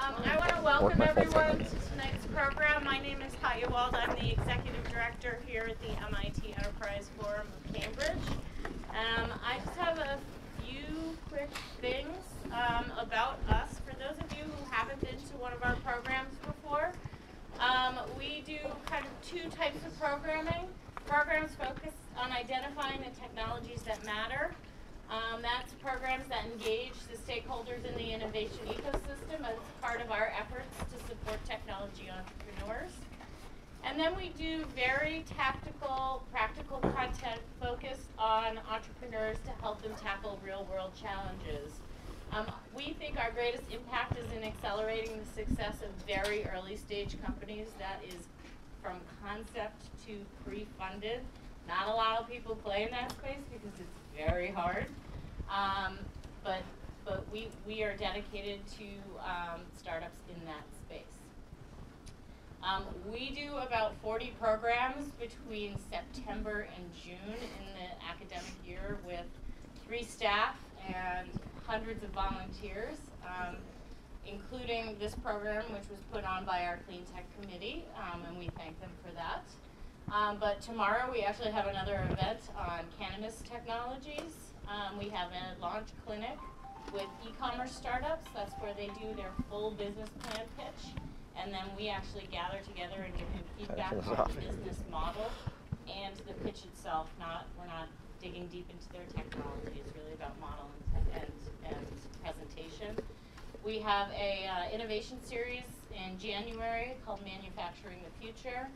Um, I want to welcome everyone to tonight's program. My name is Katya Wald. I'm the executive director here at the MIT Enterprise Forum of Cambridge. Um, I just have a few quick things um, about us. For those of you who haven't been to one of our programs before, um, we do kind of two types of programming. Programs focus on identifying the technologies that matter um, that's programs that engage the stakeholders in the innovation ecosystem as part of our efforts to support technology entrepreneurs. And then we do very tactical, practical content focused on entrepreneurs to help them tackle real world challenges. Um, we think our greatest impact is in accelerating the success of very early stage companies that is from concept to pre-funded. Not a lot of people play in that space because it's very hard. Um, but but we, we are dedicated to um, startups in that space. Um, we do about 40 programs between September and June in the academic year with three staff and hundreds of volunteers, um, including this program, which was put on by our Clean Tech Committee, um, and we thank them for that. Um, but tomorrow we actually have another event on cannabis technologies. Um, we have a launch clinic with e-commerce startups. That's where they do their full business plan pitch. And then we actually gather together and give them feedback on the business model and the pitch itself. Not We're not digging deep into their technology. It's really about model and, and, and presentation. We have a uh, innovation series in January called Manufacturing the Future.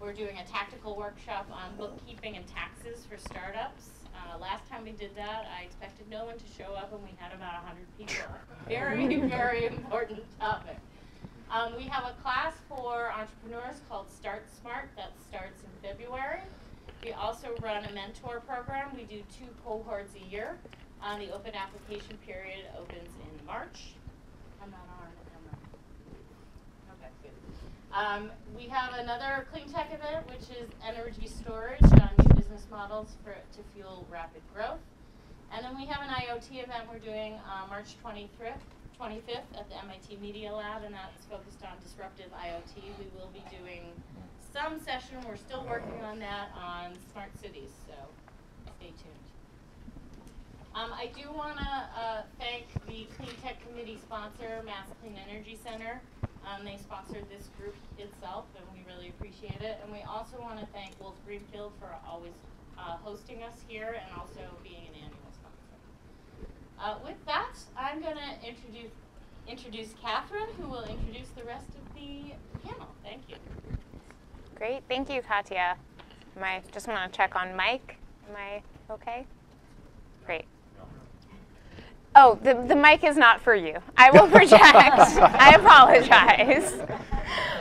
We're doing a tactical workshop on bookkeeping and taxes for startups. Uh, last time we did that, I expected no one to show up, and we had about 100 people. Very, very important topic. Um, we have a class for entrepreneurs called Start Smart that starts in February. We also run a mentor program. We do two cohorts a year. Uh, the open application period opens in March. I'm not on. Okay, good. Um, we have another clean tech event, which is energy storage on new business models for to fuel rapid growth. And then we have an IoT event we're doing uh, March 25th, 25th at the MIT Media Lab, and that's focused on disruptive IoT. We will be doing some session, we're still working on that, on smart cities, so stay tuned. Um, I do want to uh, thank the Clean Tech Committee sponsor, Mass Clean Energy Center. Um, they sponsored this group itself, and we really appreciate it. And we also want to thank Wolf Greenfield for always uh, hosting us here and also being an annual sponsor. Uh, with that, I'm going to introduce introduce Kathryn, who will introduce the rest of the panel. Thank you. Great, thank you, Katya. Am I just want to check on mic? Am I okay? Oh, the, the mic is not for you. I will project. I apologize.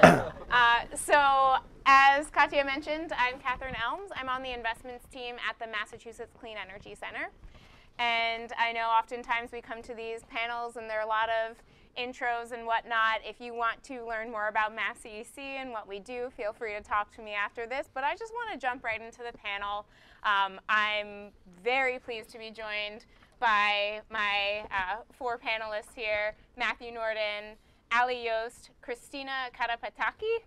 Uh, so, as Katya mentioned, I'm Kathryn Elmes. I'm on the investments team at the Massachusetts Clean Energy Center. And I know oftentimes we come to these panels and there are a lot of intros and whatnot. If you want to learn more about Mass CEC and what we do, feel free to talk to me after this. But I just want to jump right into the panel. Um, I'm very pleased to be joined by my uh, four panelists here, Matthew Nordan, Ally Yost, Christina Karapataki,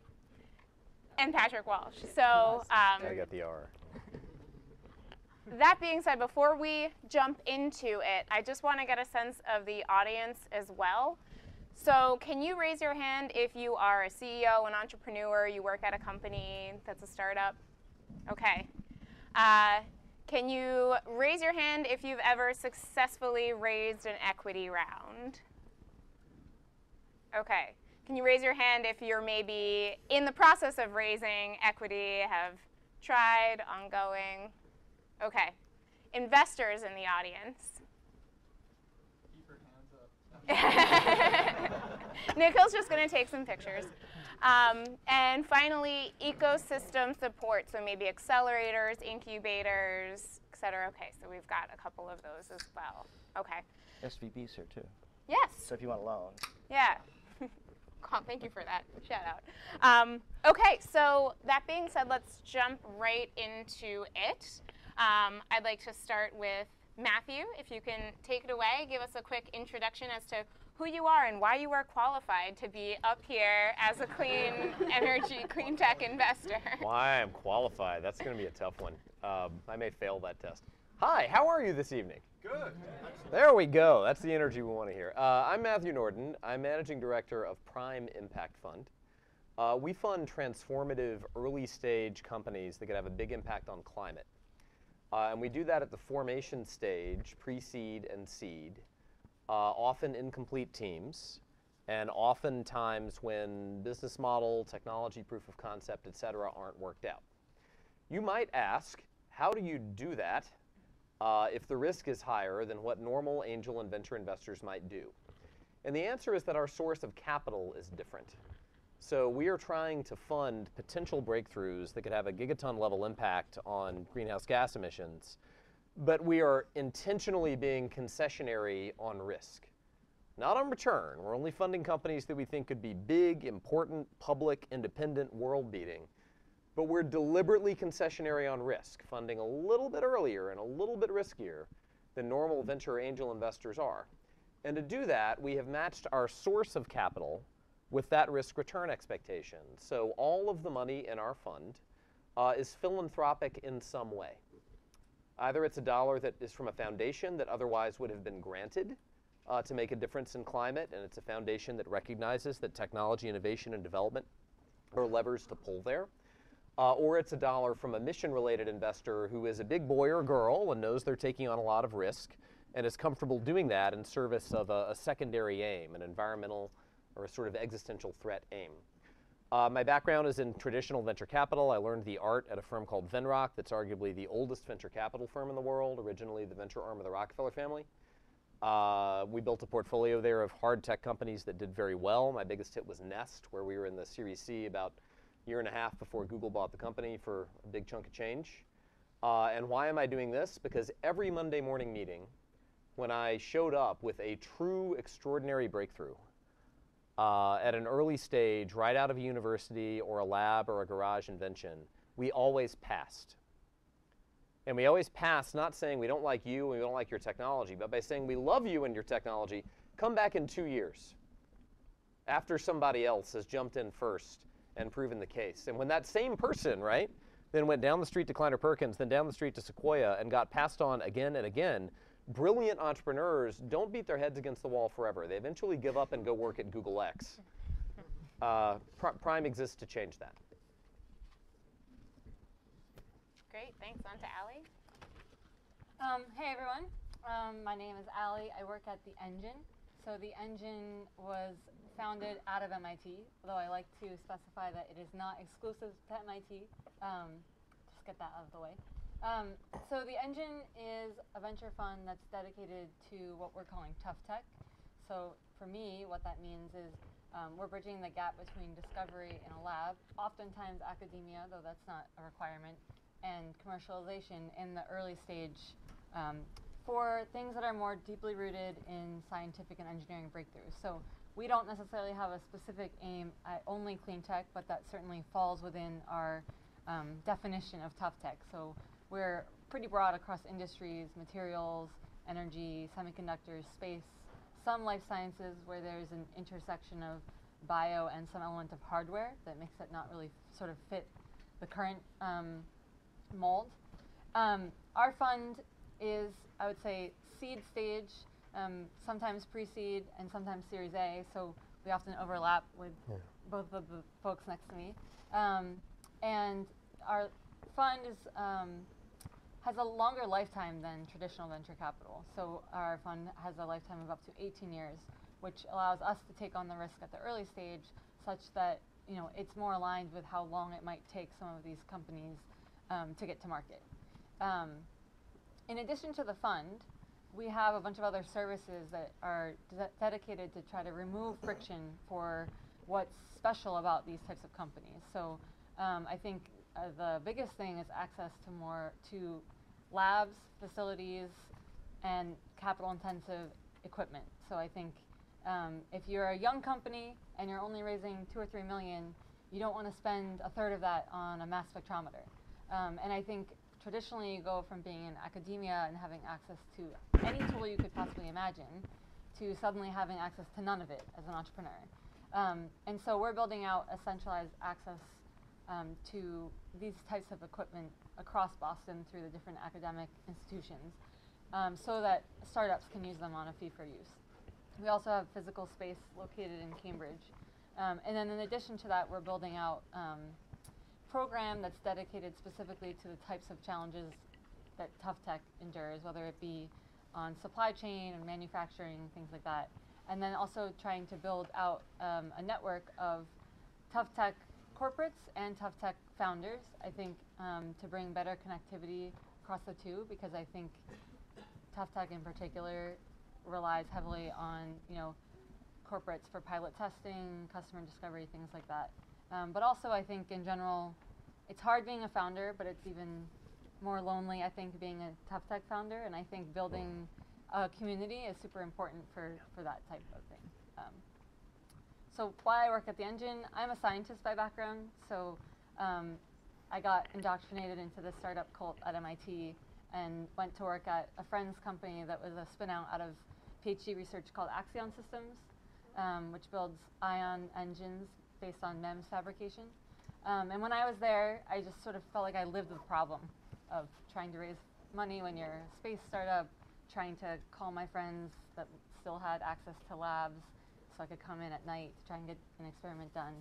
and Patrick Walsh. So um, I got the R. That being said, before we jump into it, I just want to get a sense of the audience as well. So can you raise your hand if you are a CEO, an entrepreneur, you work at a company that's a startup? Okay. Uh, can you raise your hand if you've ever successfully raised an equity round? Okay. Can you raise your hand if you're maybe in the process of raising equity, have tried, ongoing? Okay. Investors in the audience. Keep your hands up. Nikhil's just going to take some pictures. Um, and finally, ecosystem support, so maybe accelerators, incubators, et cetera. Okay, so we've got a couple of those as well. Okay. SVB's here too. Yes. So if you want a loan. Yeah. Thank you for that shout out. Um, okay, so that being said, let's jump right into it. Um, I'd like to start with Matthew, if you can take it away, give us a quick introduction as to who you are and why you are qualified to be up here as a clean energy, clean tech investor. Why I'm qualified? That's going to be a tough one. Um, I may fail that test. Hi, how are you this evening? Good. There we go. That's the energy we want to hear. Uh, I'm Matthew Nordan. I'm managing director of Prime Impact Fund. Uh, we fund transformative early stage companies that could have a big impact on climate. Uh, and we do that at the formation stage, pre seed and seed, uh, often incomplete teams, and oftentimes when business model, technology proof of concept, et cetera, aren't worked out. You might ask, how do you do that uh, if the risk is higher than what normal angel and venture investors might do? And the answer is that our source of capital is different. So we are trying to fund potential breakthroughs that could have a gigaton level impact on greenhouse gas emissions, but we are intentionally being concessionary on risk. Not on return. We're only funding companies that we think could be big, important, public, independent, world beating. But we're deliberately concessionary on risk, funding a little bit earlier and a little bit riskier than normal venture angel investors are. And to do that, we have matched our source of capital with that risk return expectation. So all of the money in our fund uh, is philanthropic in some way. Either it's a dollar that is from a foundation that otherwise would have been granted uh, to make a difference in climate, and it's a foundation that recognizes that technology, innovation, and development are levers to pull there. Uh, or it's a dollar from a mission related investor who is a big boy or girl and knows they're taking on a lot of risk and is comfortable doing that in service of a, a secondary aim, an environmental or a sort of existential threat aim. Uh, my background is in traditional venture capital. I learned the art at a firm called Venrock, that's arguably the oldest venture capital firm in the world, originally the venture arm of the Rockefeller family. Uh, we built a portfolio there of hard tech companies that did very well. My biggest hit was Nest, where we were in the Series C about a year and a half before Google bought the company for a big chunk of change. Uh, and why am I doing this? Because every Monday morning meeting, when I showed up with a true extraordinary breakthrough, uh, at an early stage, right out of a university or a lab or a garage invention, we always passed. And we always passed not saying we don't like you and we don't like your technology, but by saying we love you and your technology, come back in two years after somebody else has jumped in first and proven the case. And when that same person, right, then went down the street to Kleiner Perkins, then down the street to Sequoia, and got passed on again and again, brilliant entrepreneurs don't beat their heads against the wall forever. They eventually give up and go work at Google X. Uh, Prime exists to change that. Great, thanks. On to Ally. Um, hey everyone, um, my name is Ally. I work at The Engine. So The Engine was founded out of MIT, although I like to specify that it is not exclusive to MIT. Um, just get that out of the way. Um, so the engine is a venture fund that's dedicated to what we're calling tough tech. So for me, what that means is um, we're bridging the gap between discovery in a lab, oftentimes academia, though that's not a requirement, and commercialization in the early stage um, for things that are more deeply rooted in scientific and engineering breakthroughs. So we don't necessarily have a specific aim at only clean tech, but that certainly falls within our um, definition of tough tech. So we're pretty broad across industries, materials, energy, semiconductors, space, some life sciences where there's an intersection of bio and some element of hardware that makes it not really sort of fit the current um, mold. Um, our fund is, I would say, seed stage, um, sometimes pre-seed and sometimes Series A. So we often overlap with yeah. both of the folks next to me. Um, and our fund is um, has a longer lifetime than traditional venture capital. So our fund has a lifetime of up to 18 years, which allows us to take on the risk at the early stage such that you know, it's more aligned with how long it might take some of these companies um, to get to market. Um, in addition to the fund, we have a bunch of other services that are de dedicated to try to remove friction for what's special about these types of companies. So um, I think uh, the biggest thing is access to more to labs, facilities, and capital intensive equipment. So I think um, if you're a young company and you're only raising two or three million, you don't want to spend a third of that on a mass spectrometer. Um, and I think traditionally, you go from being in academia and having access to any tool you could possibly imagine to suddenly having access to none of it as an entrepreneur. Um, and so we're building out a centralized access um, to these types of equipment across Boston through the different academic institutions um, so that startups can use them on a fee for use. We also have physical space located in Cambridge. Um, and then in addition to that, we're building out um, program that's dedicated specifically to the types of challenges that tough tech endures, whether it be on supply chain and manufacturing, things like that. And then also trying to build out um, a network of tough tech corporates and tough tech founders, I think, um, to bring better connectivity across the two, because I think tough tech in particular relies heavily on, you know, corporates for pilot testing, customer discovery, things like that. Um, but also, I think in general, it's hard being a founder, but it's even more lonely, I think, being a tough tech founder. And I think building a community is super important for, for that type of thing. Um, so why I work at the engine, I'm a scientist by background. So um, I got indoctrinated into the startup cult at MIT and went to work at a friend's company that was a spin out out of PhD research called Accion Systems, um, which builds ion engines based on MEMS fabrication. Um, and when I was there, I just sort of felt like I lived the problem of trying to raise money when you're a space startup, trying to call my friends that still had access to labs so I could come in at night to try and get an experiment done.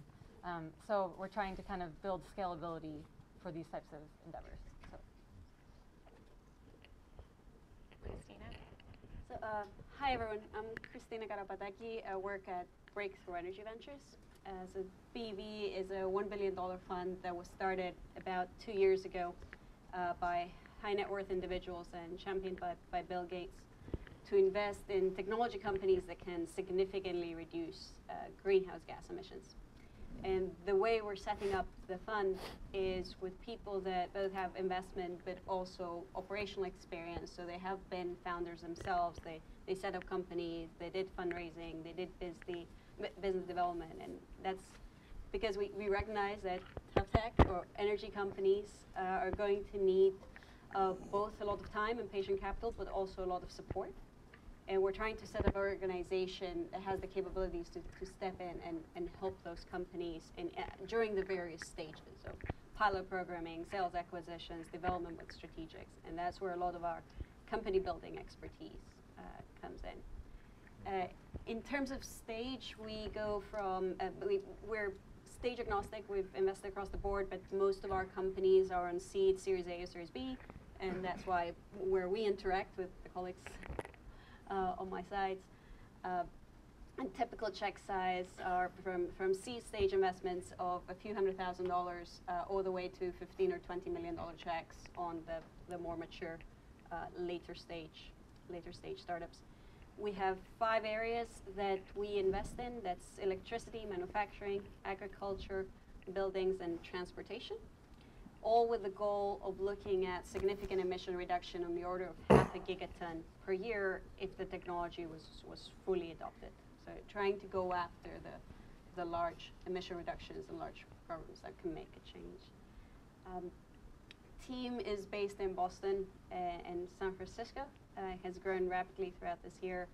Um, so we're trying to kind of build scalability for these types of endeavors. So. Christina? So, uh, hi everyone. I'm Christina Karapataki. I work at Breakthrough Energy Ventures. Uh, so BV is a $1 billion fund that was started about two years ago uh, by high net worth individuals and championed by, by Bill Gates to invest in technology companies that can significantly reduce uh, greenhouse gas emissions. And the way we're setting up the fund is with people that both have investment but also operational experience. So they have been founders themselves. They, they set up companies, they did fundraising, they did business, business development. And that's because we, we recognize that tough tech or energy companies uh, are going to need uh, both a lot of time and patient capital, but also a lot of support and we're trying to set up an organization that has the capabilities to, to step in and, and help those companies in, uh, during the various stages of pilot programming, sales acquisitions, development with strategics, and that's where a lot of our company building expertise uh, comes in. Uh, in terms of stage, we go from, uh, we, we're stage agnostic, we've invested across the board, but most of our companies are on seed, Series A, or Series B, and that's why where we interact with the colleagues on my sites. Uh, and typical check size are from, from seed stage investments of a few hundred thousand dollars uh, all the way to 15 or 20 million dollar checks on the, the more mature uh, later stage later stage startups. We have five areas that we invest in. That's electricity, manufacturing, agriculture, buildings, and transportation all with the goal of looking at significant emission reduction on the order of a gigaton per year if the technology was, was fully adopted. So trying to go after the, the large emission reductions and large problems that can make a change. Um, team is based in Boston uh, and San Francisco. Uh, has grown rapidly throughout this year.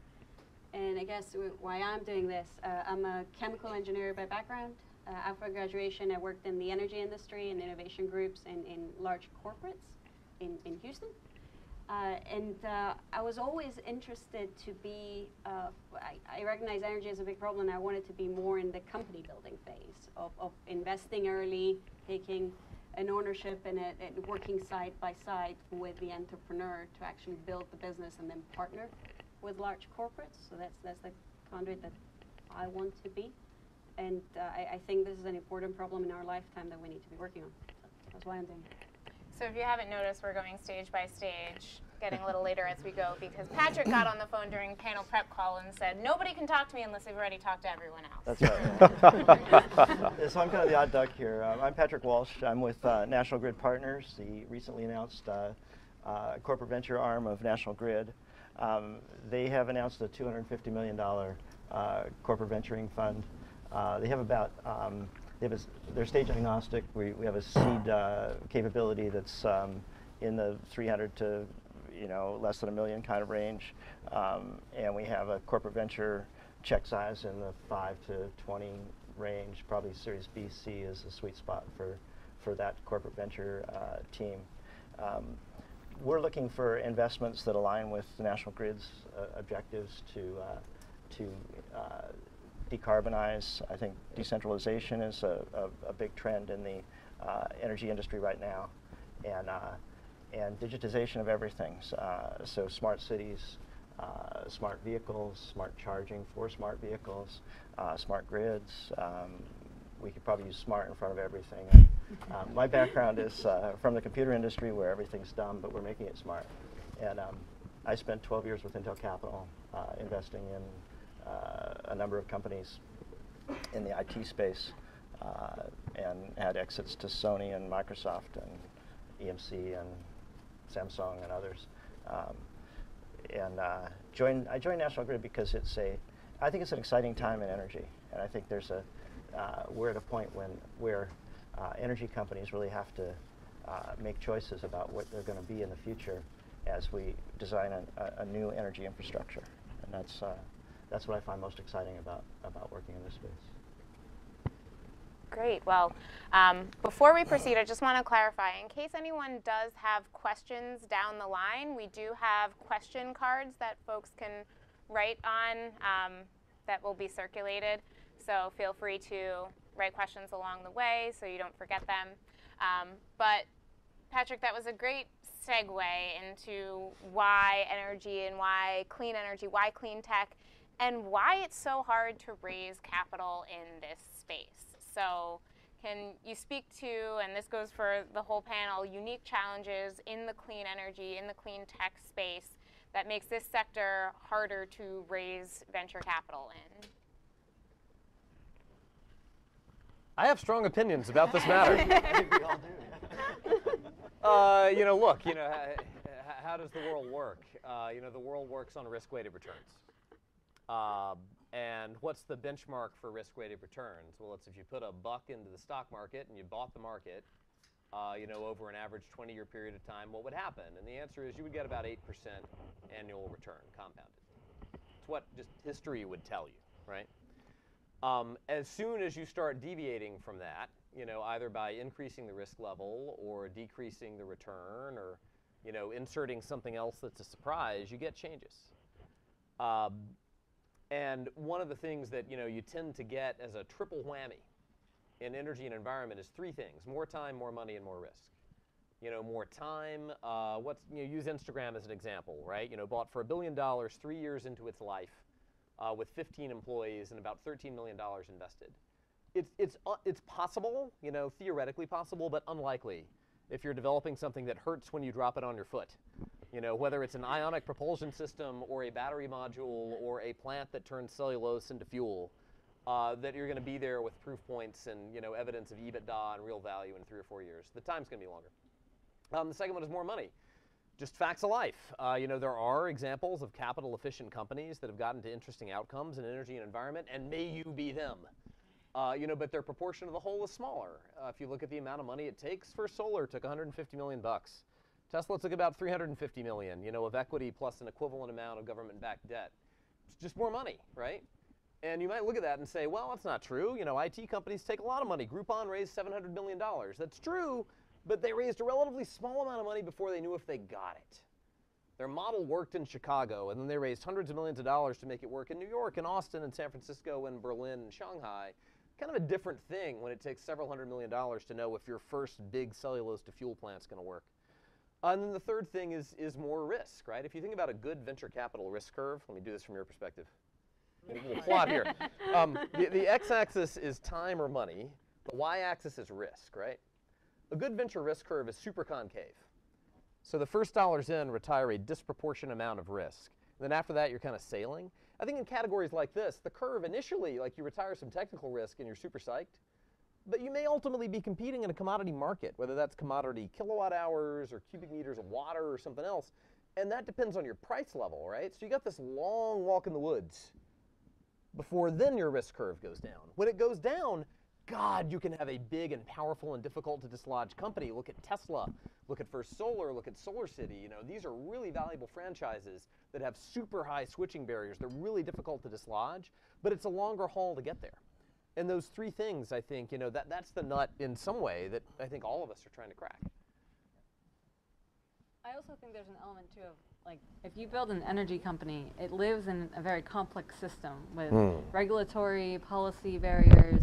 And I guess why I'm doing this, uh, I'm a chemical engineer by background. Uh, after graduation, I worked in the energy industry and innovation groups in, in large corporates in, in Houston. Uh, and uh, I was always interested to be, uh, I, I, recognize energy as a big problem, and I wanted to be more in the company building phase of, of investing early, taking an ownership and, a, and working side by side with the entrepreneur to actually build the business and then partner with large corporates. So that's, that's the conduit that I want to be and uh, I, I, think this is an important problem in our lifetime that we need to be working on. So that's why I'm doing it. So if you haven't noticed, we're going stage by stage, getting a little later as we go because Patrick got on the phone during panel prep call and said, nobody can talk to me unless they've already talked to everyone else. That's right. so I'm kind of the odd duck here. Um, I'm Patrick Walsh. I'm with uh, National Grid Partners, the recently announced uh, uh, corporate venture arm of National Grid. Um, they have announced a $250 million uh, corporate venturing fund uh, they have about, um, they're stage agnostic. We, we have a seed uh, capability that's um, in the 300 to you know less than a million kind of range, um, and we have a corporate venture check size in the five to 20 range. Probably Series B, C is a sweet spot for for that corporate venture uh, team. Um, we're looking for investments that align with the National Grid's uh, objectives to uh, to uh, decarbonize. I think decentralization is a, a, a big trend in the uh, energy industry right now, and uh, and digitization of everything. Uh, so smart cities, uh, smart vehicles, smart charging for smart vehicles, uh, smart grids. Um, we could probably use smart in front of everything. Um, my background is uh, from the computer industry where everything's dumb, but we're making it smart. And um, I spent 12 years with Intel Capital investing in a number of companies in the IT space uh, and had exits to Sony and Microsoft and EMC and Samsung and others. Um, and uh, joined, I joined National Grid because it's a, I think it's an exciting time in energy. And I think there's a, uh, we're at a point when where uh, energy companies really have to uh, make choices about what they're going to be in the future as we design a, a new energy infrastructure. And that's, that's what I find most exciting about, about working in this space. Great. Well, um, before we proceed, I just want to clarify in case anyone does have questions down the line, we do have question cards that folks can write on um, that will be circulated. So feel free to write questions along the way so you don't forget them. Um, but Patrick, that was a great segue into why energy and why clean energy, why clean tech and why it's so hard to raise capital in this space. So can you speak to, and this goes for the whole panel, unique challenges in the clean energy, in the clean tech space that makes this sector harder to raise venture capital in? I have strong opinions about this matter. I think we all do. uh, you know, look, you know, how, how does the world work? Uh, you know, the world works on risk-weighted returns. Um, and what's the benchmark for risk-weighted returns? Well, it's if you put a buck into the stock market and you bought the market, uh, you know, over an average 20-year period of time, what would happen? And the answer is you would get about 8% annual return compounded. It's what just history would tell you, right? Um, as soon as you start deviating from that, you know, either by increasing the risk level or decreasing the return or, you know, inserting something else that's a surprise, you get changes. Um, and one of the things that you know you tend to get as a triple whammy in energy and environment is three things: more time, more money, and more risk. You know, more time. Uh, what's you know, use Instagram as an example, right? You know, bought for a billion dollars three years into its life, uh, with 15 employees and about 13 million dollars invested. It's it's uh, it's possible, you know, theoretically possible, but unlikely if you're developing something that hurts when you drop it on your foot. You know, whether it's an ionic propulsion system or a battery module or a plant that turns cellulose into fuel, uh, that you're going to be there with proof points and you know evidence of EBITDA and real value in three or four years. The time's going to be longer. Um, the second one is more money. Just facts of life. Uh, you know, there are examples of capital efficient companies that have gotten to interesting outcomes in energy and environment, and may you be them. Uh, you know, but their proportion of the whole is smaller. Uh, if you look at the amount of money it takes for solar, it took 150 million bucks. Tesla took about 350 million, you know, of equity plus an equivalent amount of government-backed debt. It's just more money, right? And you might look at that and say, well, that's not true. You know, IT companies take a lot of money. Groupon raised $700 million. That's true, but they raised a relatively small amount of money before they knew if they got it. Their model worked in Chicago, and then they raised hundreds of millions of dollars to make it work in New York and Austin and San Francisco and Berlin and Shanghai. Kind of a different thing when it takes several hundred million dollars to know if your first big cellulose to fuel plant is going to work. Uh, and then the third thing is, is more risk, right? If you think about a good venture capital risk curve, let me do this from your perspective. A little plot here. Um, the, the x-axis is time or money. The y-axis is risk, right? A good venture risk curve is super concave. So the first dollars in retire a disproportionate amount of risk. And then after that, you're kind of sailing. I think in categories like this, the curve initially, like you retire some technical risk and you're super psyched. But you may ultimately be competing in a commodity market, whether that's commodity kilowatt hours or cubic meters of water or something else. And that depends on your price level, right? So you got this long walk in the woods before then your risk curve goes down. When it goes down, God, you can have a big and powerful and difficult to dislodge company. Look at Tesla, look at First Solar, look at Solar City. You know, these are really valuable franchises that have super high switching barriers. They're really difficult to dislodge, but it's a longer haul to get there. And those three things, I think, you know, that, that's the nut in some way that I think all of us are trying to crack. I also think there's an element too of like if you build an energy company, it lives in a very complex system with Mm. regulatory policy barriers.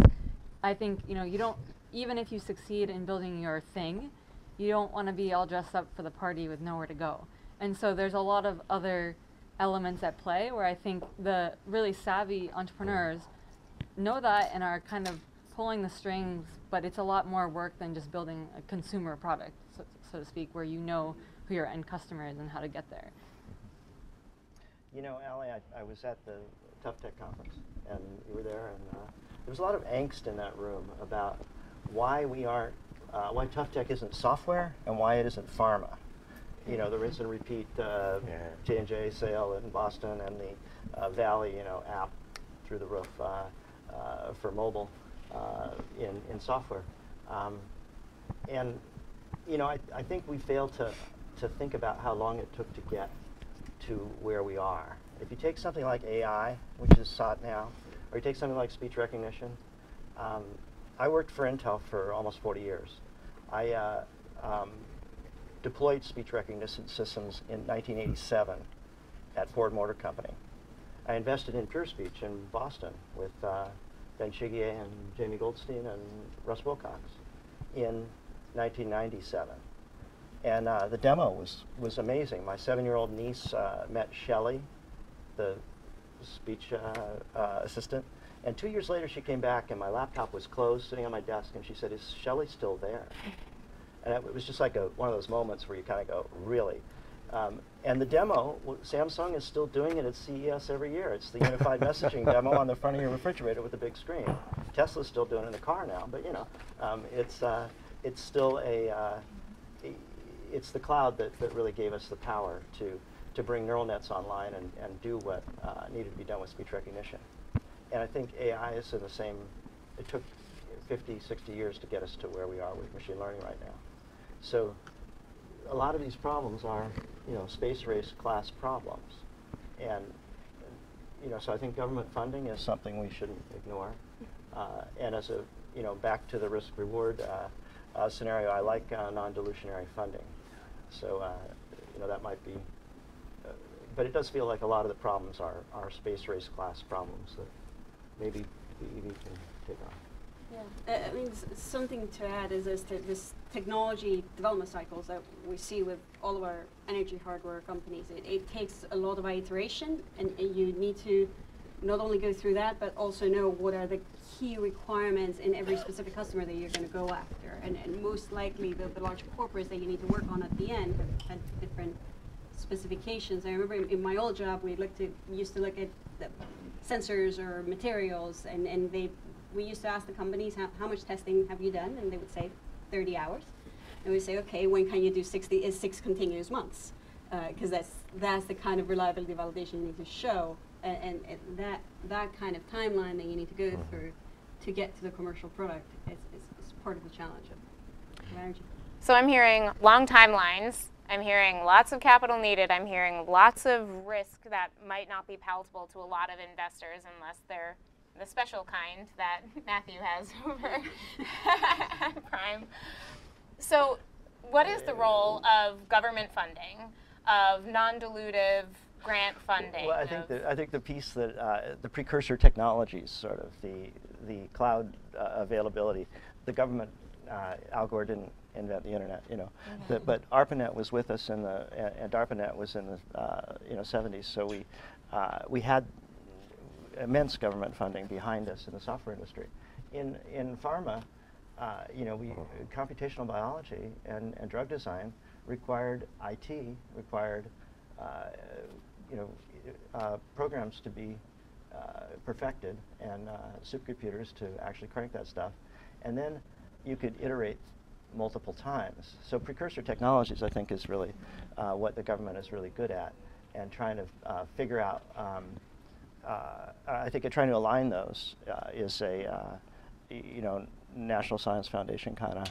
I think you know you don't even if you succeed in building your thing, you don't want to be all dressed up for the party with nowhere to go. And so there's a lot of other elements at play where I think the really savvy entrepreneurs know that and are kind of pulling the strings, but it's a lot more work than just building a consumer product, so, so to speak, where you know who your end customer is and how to get there. You know, Ally, I, I was at the Tough Tech conference, and you were there, and uh, there was a lot of angst in that room about why we aren't, uh, why Tough Tech isn't software and why it isn't pharma. You know, the rinse and repeat uh, Yeah. J and J sale in Boston and the uh, Valley, you know, app through the roof uh, uh, for mobile uh, in in software. Um, and you know, I, I think we fail to to think about how long it took to get to where we are. If you take something like AI, which is sought now, or you take something like speech recognition, um, I worked for Intel for almost 40 years. I uh, um, deployed speech recognition systems in 1987 at Ford Motor Company. I invested in Pure Speech in Boston with uh, Ben Chigier and Jamie Goldstein and Russ Wilcox in 1997. And uh, the demo was, was amazing. My seven-year-old niece uh, met Shelley, the speech uh, uh, assistant, and two years later she came back and my laptop was closed, sitting on my desk, and she said, "Is Shelley still there?" And it was just like a, one of those moments where you kind of go, "Really?" Um, and the demo, Samsung is still doing it at CES every year. It's the unified messaging demo on the front of your refrigerator with a big screen. Tesla's still doing it in the car now, but you know, um, it's uh, it's still a uh, it's the cloud that, that really gave us the power to to bring neural nets online and, and do what uh, needed to be done with speech recognition. And I think AI is in the same. It took 50, 60 years to get us to where we are with machine learning right now. So a lot of these problems are, you know, space race class problems. And, you know, so I think government funding is something we shouldn't ignore. Uh, and as a, you know, back to the risk reward uh, uh, scenario, I like uh, non-dilutionary funding. So, uh, you know, that might be, uh, but it does feel like a lot of the problems are, are space race class problems that maybe the EV can take on. Yeah, uh, I mean, something to add is this, this technology development cycles that we see with all of our energy hardware companies. It, it takes a lot of iteration, and, you need to not only go through that, but also know what are the key requirements in every specific customer that you're going to go after. And, and most likely, the, the large corporates that you need to work on at the end have different specifications. I remember in, in my old job, we looked at, used to look at the sensors or materials, and, and they, we used to ask the companies, how, how much testing have you done? And they would say 30 hours. And we say, okay, when can you do 60, is six continuous months? Uh, because that's, that's the kind of reliability validation you need to show. And, and, and that, that kind of timeline that you need to go mm-hmm. through to get to the commercial product is, is, is part of the challenge of, of energy. So I'm hearing long timelines. I'm hearing lots of capital needed. I'm hearing lots of risk that might not be palatable to a lot of investors unless they're the special kind that Matthew has over Prime. So, what is the role of government funding, of non-dilutive grant funding? Well, I think the, I think the piece that uh, the precursor technologies, sort of the the cloud uh, availability, the government. Uh, Al Gore didn't invent the internet, you know, the, but ARPANET was with us in the and, and ARPANET was in the uh, you know 70s. So we uh, we had immense government funding behind us in the software industry. In in pharma, uh, you know, we computational biology and, and drug design required IT, required uh, you know uh, programs to be uh, perfected and uh, supercomputers to actually crank that stuff, and then you could iterate multiple times. So precursor technologies, I think, is really uh, what the government is really good at, and trying to uh, figure out. Um, I think trying to align those uh, is a uh, you know, National Science Foundation kind of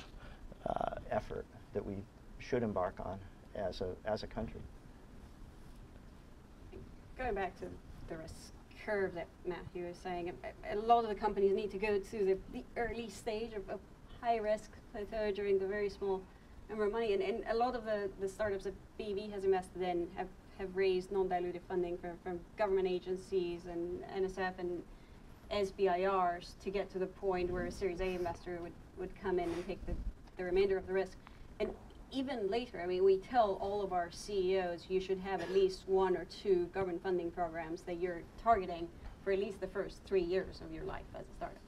uh, effort that we should embark on as a, as a country. Going back to the risk curve that Matthew was saying, a, a lot of the companies need to go to the, the early stage of, of high risk plateau during the very small number of money. And, and a lot of the, the startups that BB has invested in have, have raised non-dilutive funding from, from government agencies and NSF and SBIRs to get to the point where a Series A investor would, would come in and take the, the remainder of the risk. And even later, I mean, we tell all of our CEOs you should have at least one or two government funding programs that you're targeting for at least the first three years of your life as a startup.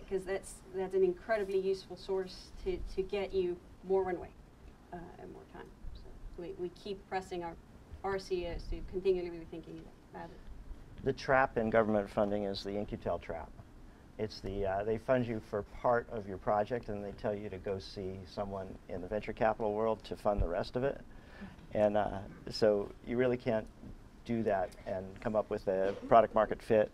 Because uh, that's that's an incredibly useful source to, to get you more runway uh, and more time. We, we keep pressing our, CEOs to continually be thinking about it. The trap in government funding is the In-Q-Tel trap. It's the, uh, they fund you for part of your project and they tell you to go see someone in the venture capital world to fund the rest of it. And uh, so you really can't do that and come up with a product market fit,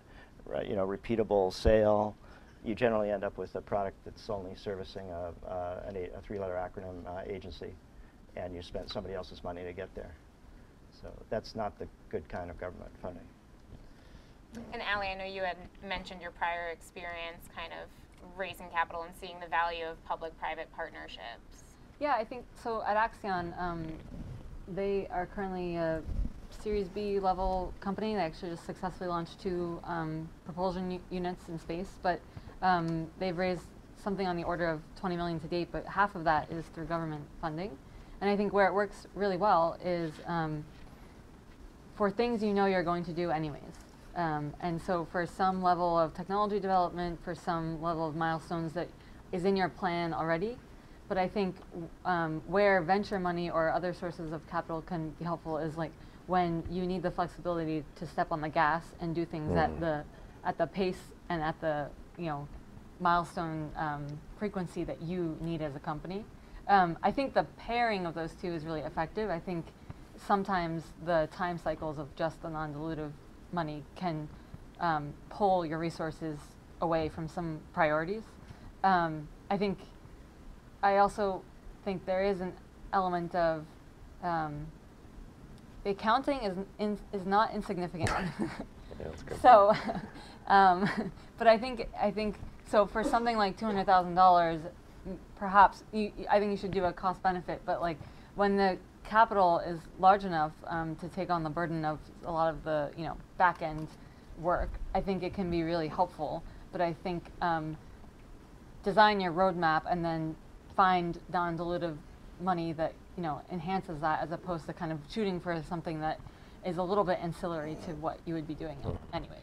right, you know, repeatable sale. You generally end up with a product that's only servicing a, uh, a, a three-letter acronym uh, agency and you spent somebody else's money to get there. So that's not the good kind of government funding. And Ally, I know you had mentioned your prior experience kind of raising capital and seeing the value of public-private partnerships. Yeah, I think so. At Accion, um, they are currently a Series B level company. They actually just successfully launched two um, propulsion units in space, but um, they've raised something on the order of 20 million to date, but half of that is through government funding. And I think where it works really well is um, for things you know you're going to do anyways. Um, and so for some level of technology development, for some level of milestones that is in your plan already, but I think um, where venture money or other sources of capital can be helpful is like when you need the flexibility to step on the gas and do things mm. at the at the pace and at the you know milestone um, frequency that you need as a company. Um, I think the pairing of those two is really effective. I think sometimes the time cycles of just the non-dilutive money can um, pull your resources away from some priorities. Um, I think I also think there is an element of um, the accounting is in, is not insignificant. yeah, so, um, but I think I think so for something like two hundred thousand dollars, perhaps you, I think you should do a cost benefit. But like when the capital is large enough um, to take on the burden of a lot of the you know back end work, I think it can be really helpful. But I think um, design your roadmap and then find non-dilutive money that you know enhances that, as opposed to kind of shooting for something that is a little bit ancillary to what you would be doing anyway.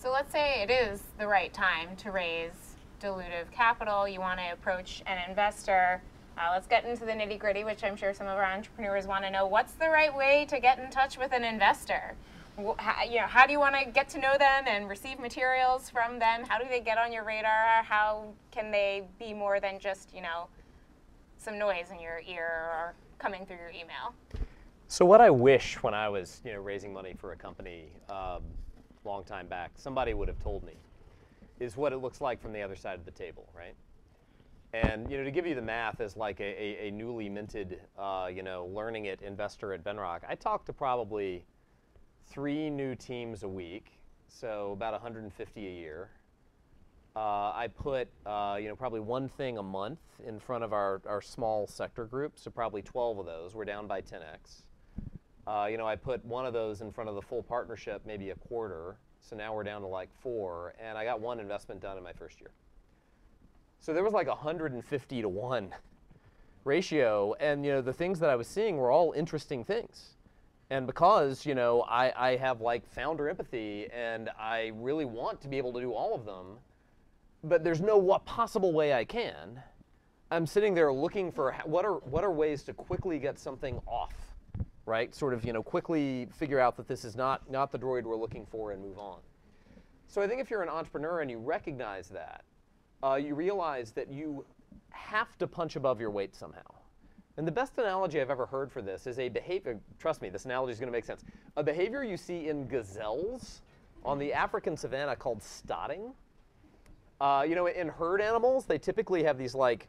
So let's say it is the right time to raise dilutive capital. You want to approach an investor uh, let's get into the nitty gritty, which I'm sure some of our entrepreneurs want to know. What's the right way to get in touch with an investor? How, you know, how do you want to get to know them and receive materials from them? How do they get on your radar? How can they be more than just, you know, some noise in your ear or coming through your email? So what I wish when I was, you know, raising money for a company um, long time back, somebody would have told me, is what it looks like from the other side of the table, right? And you know, to give you the math as like a, a, a newly minted, uh, you know, learning it investor at Venrock, I talk to probably three new teams a week, so about 150 a year. Uh, I put, uh, you know, probably one thing a month in front of our, our small sector group, so probably 12 of those. We're down by 10x. Uh, you know, I put one of those in front of the full partnership, maybe a quarter, so now we're down to like four, and I got one investment done in my first year. So there was like a 150 to 1 ratio. And, you know, the things that I was seeing were all interesting things. And because, you know, I, I have like founder empathy and I really want to be able to do all of them, but there's no what possible way I can. I'm sitting there looking for what are what are ways to quickly get something off, right? Sort of, you know, quickly figure out that this is not not the droid we're looking for and move on. So I think if you're an entrepreneur and you recognize that, uh, you realize that you have to punch above your weight somehow. And the best analogy I've ever heard for this is a behavior, trust me, this analogy is going to make sense. A behavior you see in gazelles on the African savannah called stotting. Uh, you know, in herd animals, they typically have these like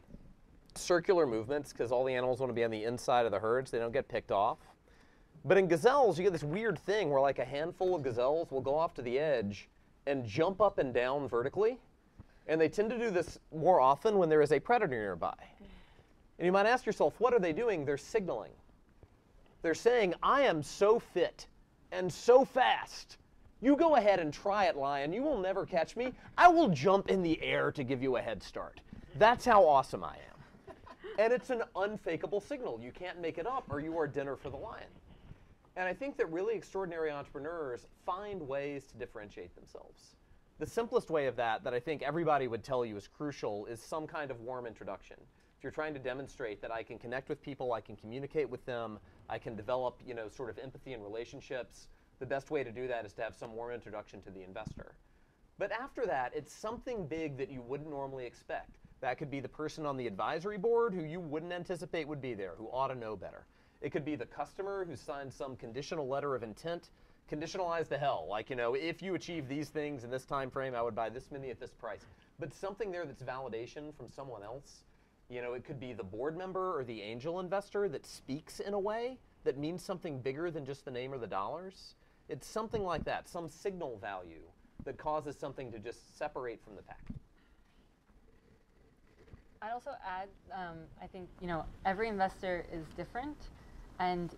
circular movements because all the animals want to be on the inside of the herd so they don't get picked off. But in gazelles, you get this weird thing where like a handful of gazelles will go off to the edge and jump up and down vertically. And they tend to do this more often when there is a predator nearby. And you might ask yourself, what are they doing? They're signaling. They're saying, I am so fit and so fast. You go ahead and try it, lion. You will never catch me. I will jump in the air to give you a head start. That's how awesome I am. And it's an unfakeable signal. You can't make it up, or you are dinner for the lion. And I think that really extraordinary entrepreneurs find ways to differentiate themselves. The simplest way of that, that I think everybody would tell you is crucial, is some kind of warm introduction. If you're trying to demonstrate that I can connect with people, I can communicate with them, I can develop, you know, sort of empathy and relationships, the best way to do that is to have some warm introduction to the investor. But after that, it's something big that you wouldn't normally expect. That could be the person on the advisory board who you wouldn't anticipate would be there, who ought to know better. It could be the customer who signed some conditional letter of intent, conditionalized to hell. Like, you know, if you achieve these things in this time frame, I would buy this many at this price. But something there that's validation from someone else. You know, it could be the board member or the angel investor that speaks in a way that means something bigger than just the name or the dollars. It's something like that, some signal value that causes something to just separate from the pack. I'd also add, um, I think, you know, every investor is different and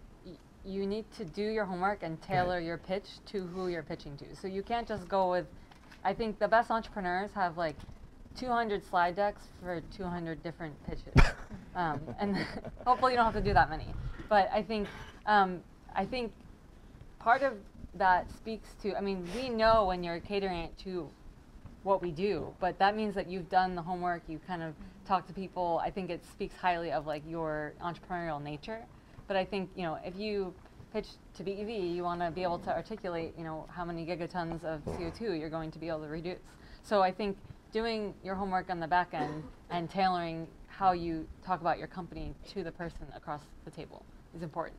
you need to do your homework and tailor your pitch to who you're pitching to. So you can't just go with, I think the best entrepreneurs have like 200 slide decks for 200 different pitches. um, and hopefully you don't have to do that many. But I think, um, I think part of that speaks to, I mean, we know when you're catering it to what we do, but that means that you've done the homework, you kind of talk to people. I think it speaks highly of like your entrepreneurial nature. But I think, you know, if you pitch to BEV, you want to be able to articulate, you know, how many gigatons of CO2 you're going to be able to reduce. So I think doing your homework on the back end and tailoring how you talk about your company to the person across the table is important.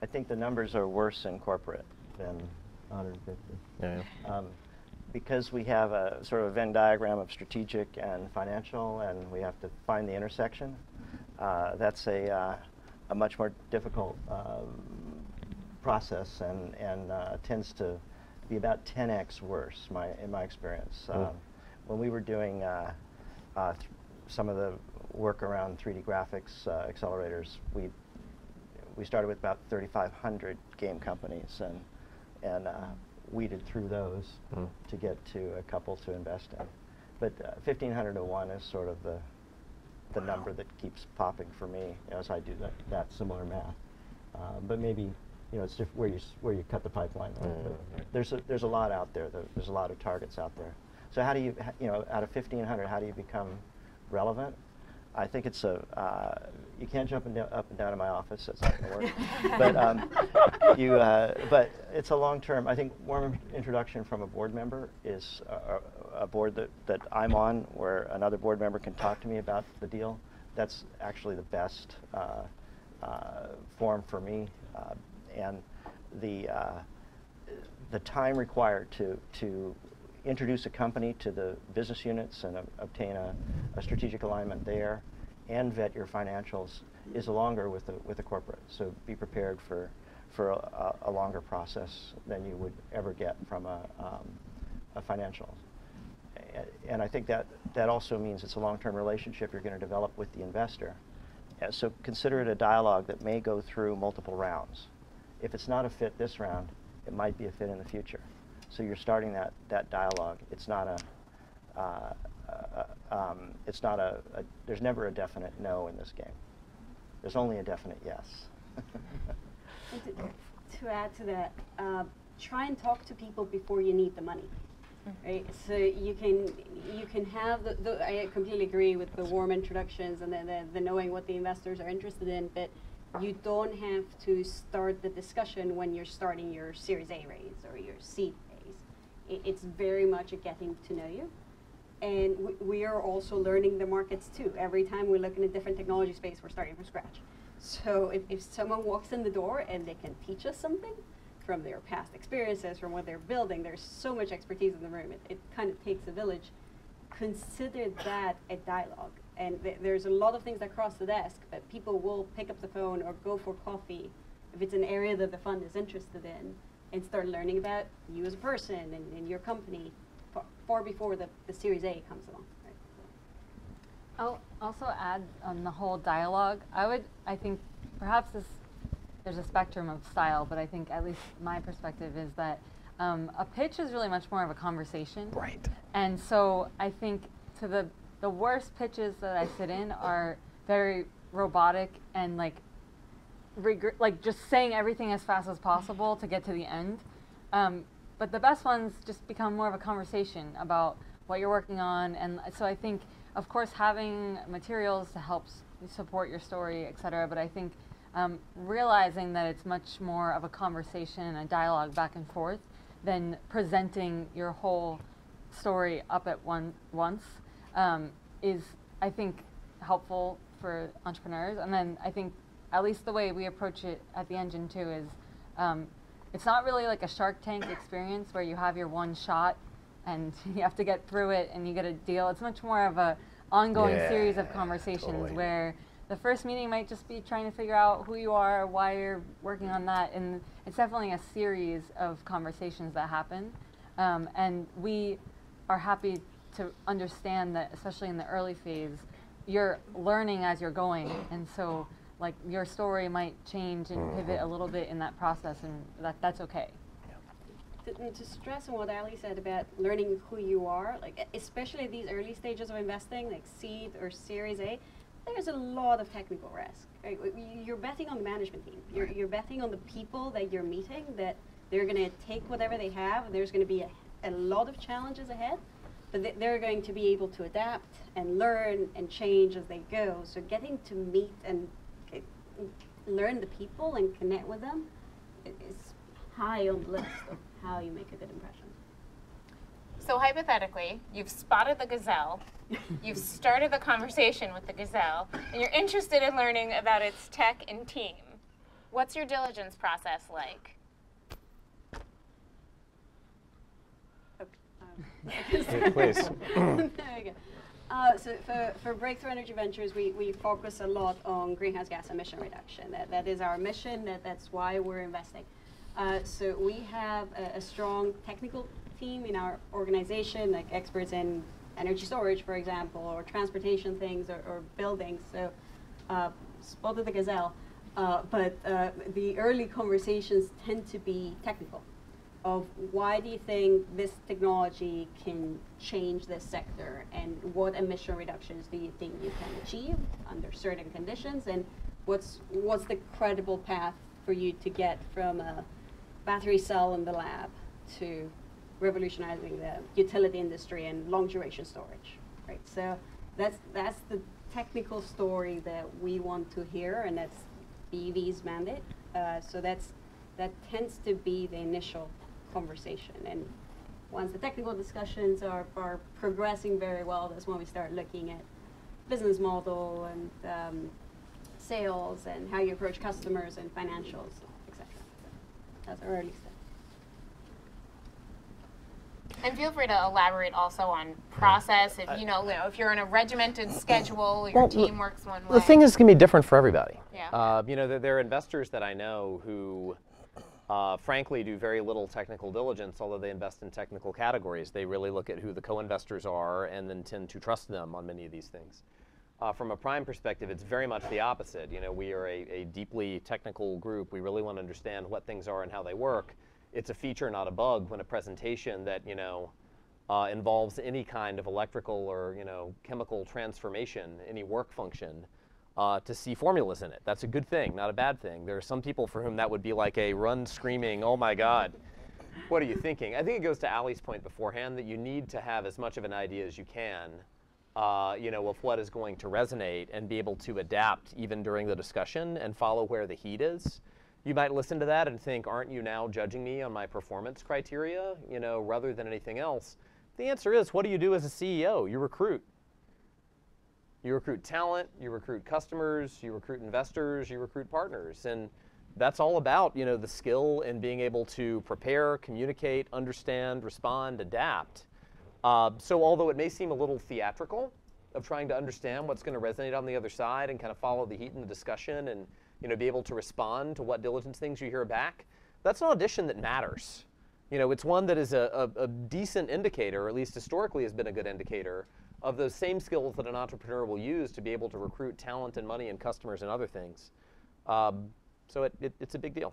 I think the numbers are worse in corporate than 150. Yeah. Um, because we have a sort of a Venn diagram of strategic and financial, and we have to find the intersection, uh, that's a, uh, a much more difficult um, process and, and uh, tends to be about 10x worse my, in my experience. Mm. Um, when we were doing uh, uh, th- some of the work around 3D graphics uh, accelerators, we we started with about 3,500 game companies and and uh, weeded through those Mm. to get to a couple to invest in. But uh, 1,500 to one is sort of the the number that keeps popping for me as I do that, that similar math. Uh, but maybe you know it's diff- where you s- where you cut the pipeline. Right? But Mm. there's a, there's a lot out there. There- There's a lot of targets out there. So how do you h- you know out of 1,500 how do you become relevant? I think it's a uh, you can't jump and down, up and down in my office. That's not going to work. but um, you uh, but it's a long term. I think warm introduction from a board member is a, a a board that, that I'm on, where another board member can talk to me about the deal. That's actually the best uh, uh, form for me, uh, and the uh, the time required to to introduce a company to the business units and ob- obtain a, a strategic alignment there and vet your financials is longer with the with the corporate. So be prepared for for a, a longer process than you would ever get from a, um, a financial. And I think that that also means it's a long-term relationship you're going to develop with the investor. Uh, So consider it a dialogue that may go through multiple rounds. If it's not a fit this round, it might be a fit in the future. So you're starting that, that dialogue. It's not a, uh, uh, um, it's not a, a, there's never a definite no in this game. There's only a definite yes. To, to add to that, uh, try and talk to people before you need the money. Right, so you can you can have the, the I completely agree with the warm introductions and the, the, the knowing what the investors are interested in, but you don't have to start the discussion when you're starting your Series A raise or your seed. It, it's very much a getting to know you, and we, we are also learning the markets too. Every time we look in a different technology space, we're starting from scratch. So if, if someone walks in the door and they can teach us something, from their past experiences, from what they're building. There's so much expertise in the room. It, it kind of takes a village. Consider that a dialogue. And th- there's a lot of things that cross the desk, but people will pick up the phone or go for coffee if it's an area that the fund is interested in and start learning about you as a person and, and your company far, far before the, the Series A comes along. I'll also add on the whole dialogue. I would, I think, perhaps this, there's a spectrum of style, but I think at least my perspective is that um, a pitch is really much more of a conversation. Right. And so I think to the the worst pitches that I sit in are very robotic and like regr- like just saying everything as fast as possible to get to the end. Um, but the best ones just become more of a conversation about what you're working on, and so I think, of course, having materials to help s- support your story, et cetera. But I think um, realizing that it's much more of a conversation and a dialogue back and forth than presenting your whole story up at one once um, is, I think, helpful for entrepreneurs. And then I think at least the way we approach it at the engine too is um, it's not really like a Shark Tank experience where you have your one shot and you have to get through it and you get a deal. It's much more of a ongoing series of conversations totally. where the first meeting might just be trying to figure out who you are, why you're working on that, and it's definitely a series of conversations that happen. Um, and we are happy to understand that, especially in the early phase, you're learning as you're going, and so like your story might change and pivot a little bit in that process, and that that's okay. to, and to stress on what Ally said about learning who you are, like especially these early stages of investing, like seed or Series A, there's a lot of technical risk. Right? You're betting on the management team. You're, you're betting on the people that you're meeting that they're going to take whatever they have. There's going to be a, a lot of challenges ahead, but they- they're going to be able to adapt and learn and change as they go. So getting to meet and c- learn the people and connect with them is high on the list of how you make a good impression. So hypothetically, you've spotted the gazelle, you've started the conversation with the gazelle, and you're interested in learning about its tech and team. What's your diligence process like? Um, Please. there we go. Uh, so for, for Breakthrough Energy Ventures, we, we focus a lot on greenhouse gas emission reduction. That, that is our mission. That, that's why we're investing. Uh, so we have a, a strong technical team in our organization, like experts in energy storage, for example, or transportation things, or, or buildings. So uh, spotted the gazelle. Uh, but uh, the early conversations tend to be technical of why do you think this technology can change this sector and what emission reductions do you think you can achieve under certain conditions and what's what's the credible path for you to get from a battery cell in the lab to revolutionizing the utility industry and long duration storage right so that's that's the technical story that we want to hear and that's BV's mandate uh, so that's that tends to be the initial conversation. And once the technical discussions are, are progressing very well, that's when we start looking at business model and um, sales and how you approach customers and financials, etc. That's our early step. And feel free to elaborate also on process. If you know, you know, if you're on a regimented schedule, your Well, team works one way. The thing is going to be different for everybody. Yeah. Uh, you know, there, there are investors that I know who, uh, frankly, do very little technical diligence, although they invest in technical categories. They really look at who the co-investors are and then tend to trust them on many of these things. Uh, from a prime perspective, it's very much the opposite. You know, we are a, a deeply technical group. We really want to understand what things are and how they work. It's a feature, not a bug, when a presentation that you know uh, involves any kind of electrical or you know chemical transformation, any work function, uh, to see formulas in it. That's a good thing, not a bad thing. There are some people for whom that would be like a run screaming, "Oh my God, what are you thinking?" I think it goes to Ally's point beforehand that you need to have as much of an idea as you can, uh, you know, of what is going to resonate and be able to adapt even during the discussion and follow where the heat is. You might listen to that and think, "Aren't you now judging me on my performance criteria?" You know, rather than anything else. The answer is, what do you do as a CEO? You recruit. You recruit talent, you recruit customers, you recruit investors, you recruit partners. And that's all about you know the skill in being able to prepare, communicate, understand, respond, adapt. Uh, so although it may seem a little theatrical of trying to understand what's going to resonate on the other side and kind of follow the heat in the discussion and you know be able to respond to what diligence things you hear back, that's an audition that matters. You know, it's one that is a, a, a decent indicator, or at least historically has been a good indicator of those same skills that an entrepreneur will use to be able to recruit talent and money and customers and other things. Um, so it, it, it's a big deal.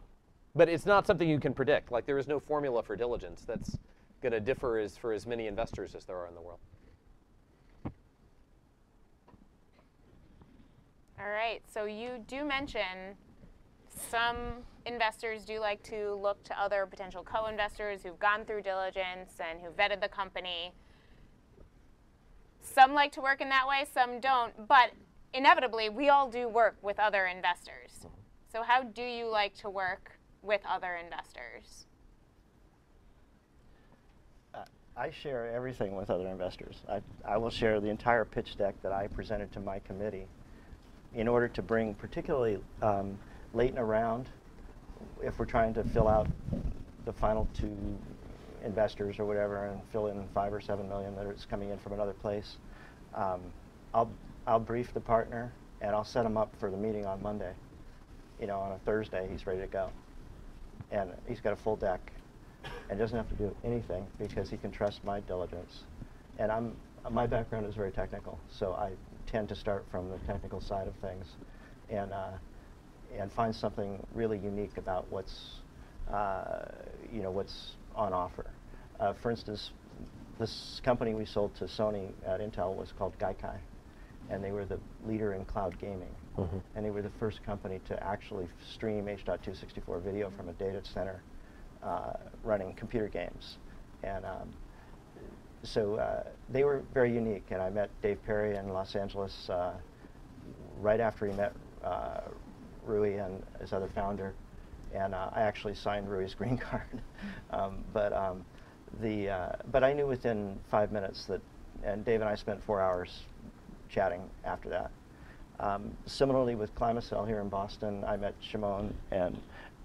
But it's not something you can predict. Like there is no formula for diligence that's going to differ as, for as many investors as there are in the world. All right, so you do mention some investors do like to look to other potential co-investors who've gone through diligence and who vetted the company. Some like to work in that way, some don't, but inevitably we all do work with other investors. So how do you like to work with other investors? I share everything with other investors. I, I will share the entire pitch deck that I presented to my committee in order to bring particularly um, late in a round, if we're trying to fill out the final two investors or whatever and fill in five or seven million that is coming in from another place, um, I'll, I'll brief the partner and I'll set him up for the meeting on Monday. You know, on a Thursday, he's ready to go. And he's got a full deck and doesn't have to do anything because he can trust my diligence. And I'm, my background is very technical, so I tend to start from the technical side of things and, uh, and find something really unique about what's, uh, you know, what's on offer. Uh, for instance, this company we sold to Sony at Intel was called Gaikai, and they were the leader in cloud gaming. Mm-hmm. And they were the first company to actually stream H.264 video from a data center uh, running computer games. And um, so uh, they were very unique. And I met Dave Perry in Los Angeles uh, right after he met uh, Rui and his other founder. And uh, I actually signed Rui's green card. um, but um, the uh, but I knew within five minutes that, and Dave and I spent four hours chatting after that. Um, similarly with Climacell here in Boston, I met Shimon, and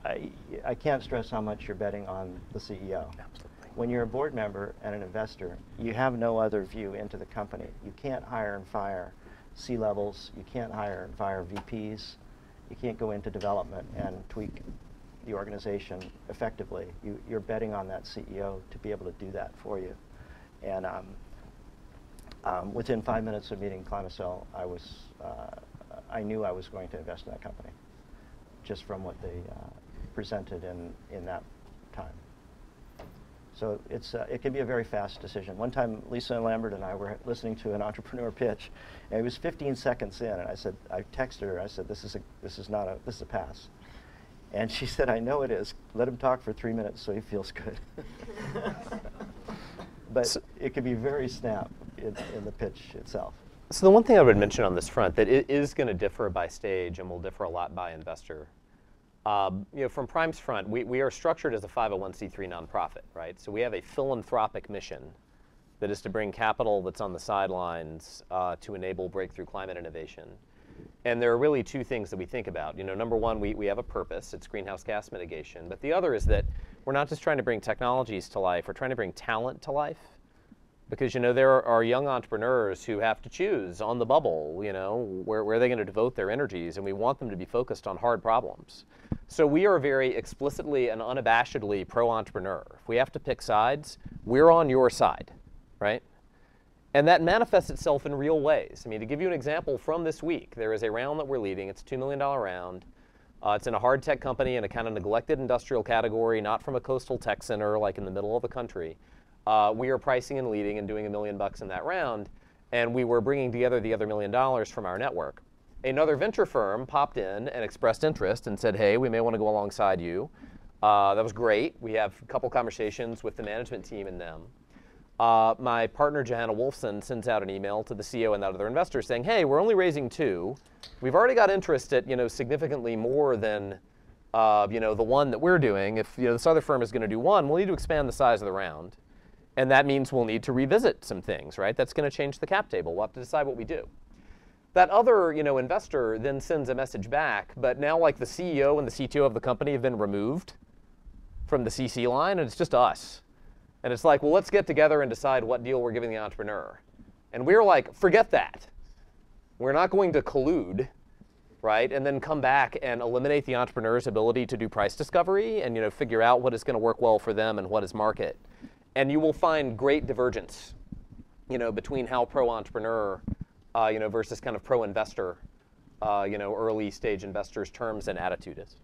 I, I can't stress how much you're betting on the CEO. Absolutely. When you're a board member and an investor, you have no other view into the company. You can't hire and fire C-levels. You can't hire and fire VPs. You can't go into development and tweak the organization effectively. You, are betting on that CEO to be able to do that for you. And um, um, within five minutes of meeting Climacell, I was, uh, I knew I was going to invest in that company, just from what they uh, presented in, in that. So it's, uh, it can be a very fast decision. One time, Lisa and Lambert and I were listening to an entrepreneur pitch, and it was 15 seconds in, and I said, I texted her, I said, this is a, this is not a, this is a pass. And she said, I know it is. Let him talk for three minutes so he feels good. but so, it can be very snap in, in, the pitch itself. So the one thing I would mention on this front that it is going to differ by stage and will differ a lot by investor. Um, you know, from Prime's front, we, we are structured as a 501c3 nonprofit, right? So we have a philanthropic mission that is to bring capital that's on the sidelines uh, to enable breakthrough climate innovation. And there are really two things that we think about. You know, number one, we, we have a purpose, it's greenhouse gas mitigation. But the other is that we're not just trying to bring technologies to life, we're trying to bring talent to life. Because, you know, there are young entrepreneurs who have to choose on the bubble, you know, where, where are they going to devote their energies, and we want them to be focused on hard problems. So we are very explicitly and unabashedly pro-entrepreneur. If we have to pick sides, we're on your side, right? And that manifests itself in real ways. I mean, to give you an example from this week, there is a round that we're leading. It's a $2 million round. Uh, it's in a hard tech company in a kind of neglected industrial category, not from a coastal tech center like in the middle of the country. Uh, we are pricing and leading and doing a million bucks in that round, and we were bringing together the other million dollars from our network. Another venture firm popped in and expressed interest and said, hey, we may want to go alongside you. Uh, that was great. We have a couple conversations with the management team and them uh, my partner Johanna Wolfson sends out an email to the CEO and that other investor saying, "Hey, we're only raising two. We've already got interest at you know significantly more than uh, you know the one that we're doing. If you know this other firm is going to do one, we'll need to expand the size of the round, and that means we'll need to revisit some things. Right? That's going to change the cap table. We'll have to decide what we do." that other you know investor then sends a message back, but now like the CEO and the CTO of the company have been removed from the CC line, and it's just us. And it's like, well, let's get together and decide what deal we're giving the entrepreneur. And we're like, forget that. We're not going to collude, right? And then come back and eliminate the entrepreneur's ability to do price discovery and you know figure out what is going to work well for them and what is market. And you will find great divergence, you know, between how pro-entrepreneur, uh, you know, versus kind of pro-investor, uh, you know, early stage investors' terms and attitude is.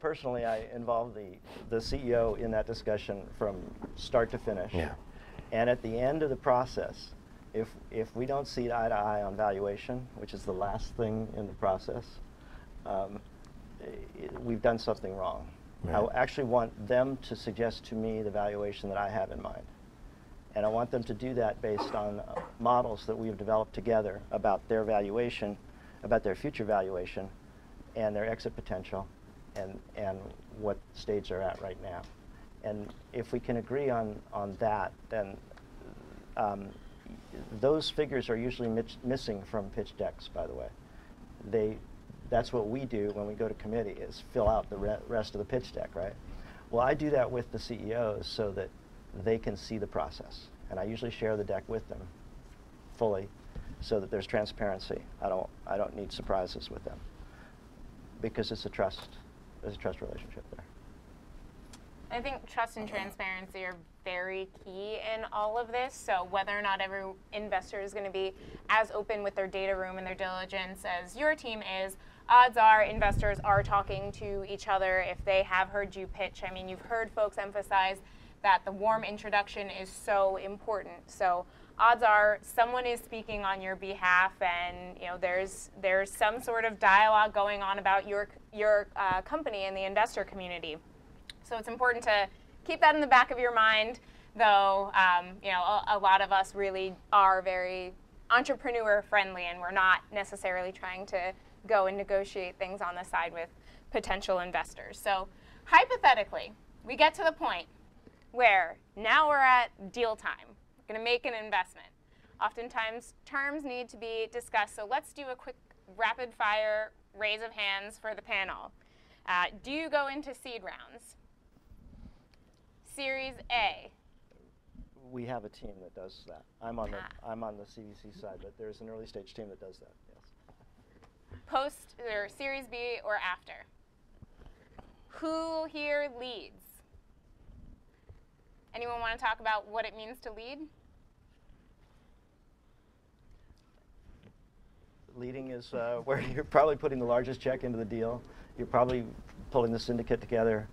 Personally, I involve the, the CEO in that discussion from start to finish. Yeah. And at the end of the process, if, if we don't see eye to eye on valuation, which is the last thing in the process, um, i- we've done something wrong. I actually want them to suggest to me the valuation that I have in mind. And I want them to do that based on uh, models that we have developed together about their valuation, about their future valuation, and their exit potential, and, and what stage they're at right now. And if we can agree on, on that, then um, those figures are usually missing from pitch decks, by the way. They, that's what we do when we go to committee is fill out the re- rest of the pitch deck, right? Well, I do that with the CEOs so that they can see the process. And I usually share the deck with them fully so that there's transparency. I don't, I don't need surprises with them because it's a trust, there's a trust relationship there. I think trust and transparency are very key in all of this. So whether or not every investor is going to be as open with their data room and their diligence as your team is, odds are investors are talking to each other if they have heard you pitch. I mean, you've heard folks emphasize that the warm introduction is so important. So odds are someone is speaking on your behalf and you know there's there's some sort of dialogue going on about your your uh, company and the investor community. So it's important to keep that in the back of your mind, though, um, you know, a, a lot of us really are very entrepreneur friendly and we're not necessarily trying to go and negotiate things on the side with potential investors. So hypothetically, we get to the point where now we're at deal time. We're going to make an investment. Oftentimes, terms need to be discussed. So let's do a quick rapid fire raise of hands for the panel. Uh, do you go into seed rounds? Series A. We have a team that does that. I'm on the, Ah. I'm on the CVC side, but there's an early stage team that does that. Post or Series B or after? Who here leads? Anyone want to talk about what it means to lead? Leading is uh, where you're probably putting the largest check into the deal. You're probably pulling the syndicate together,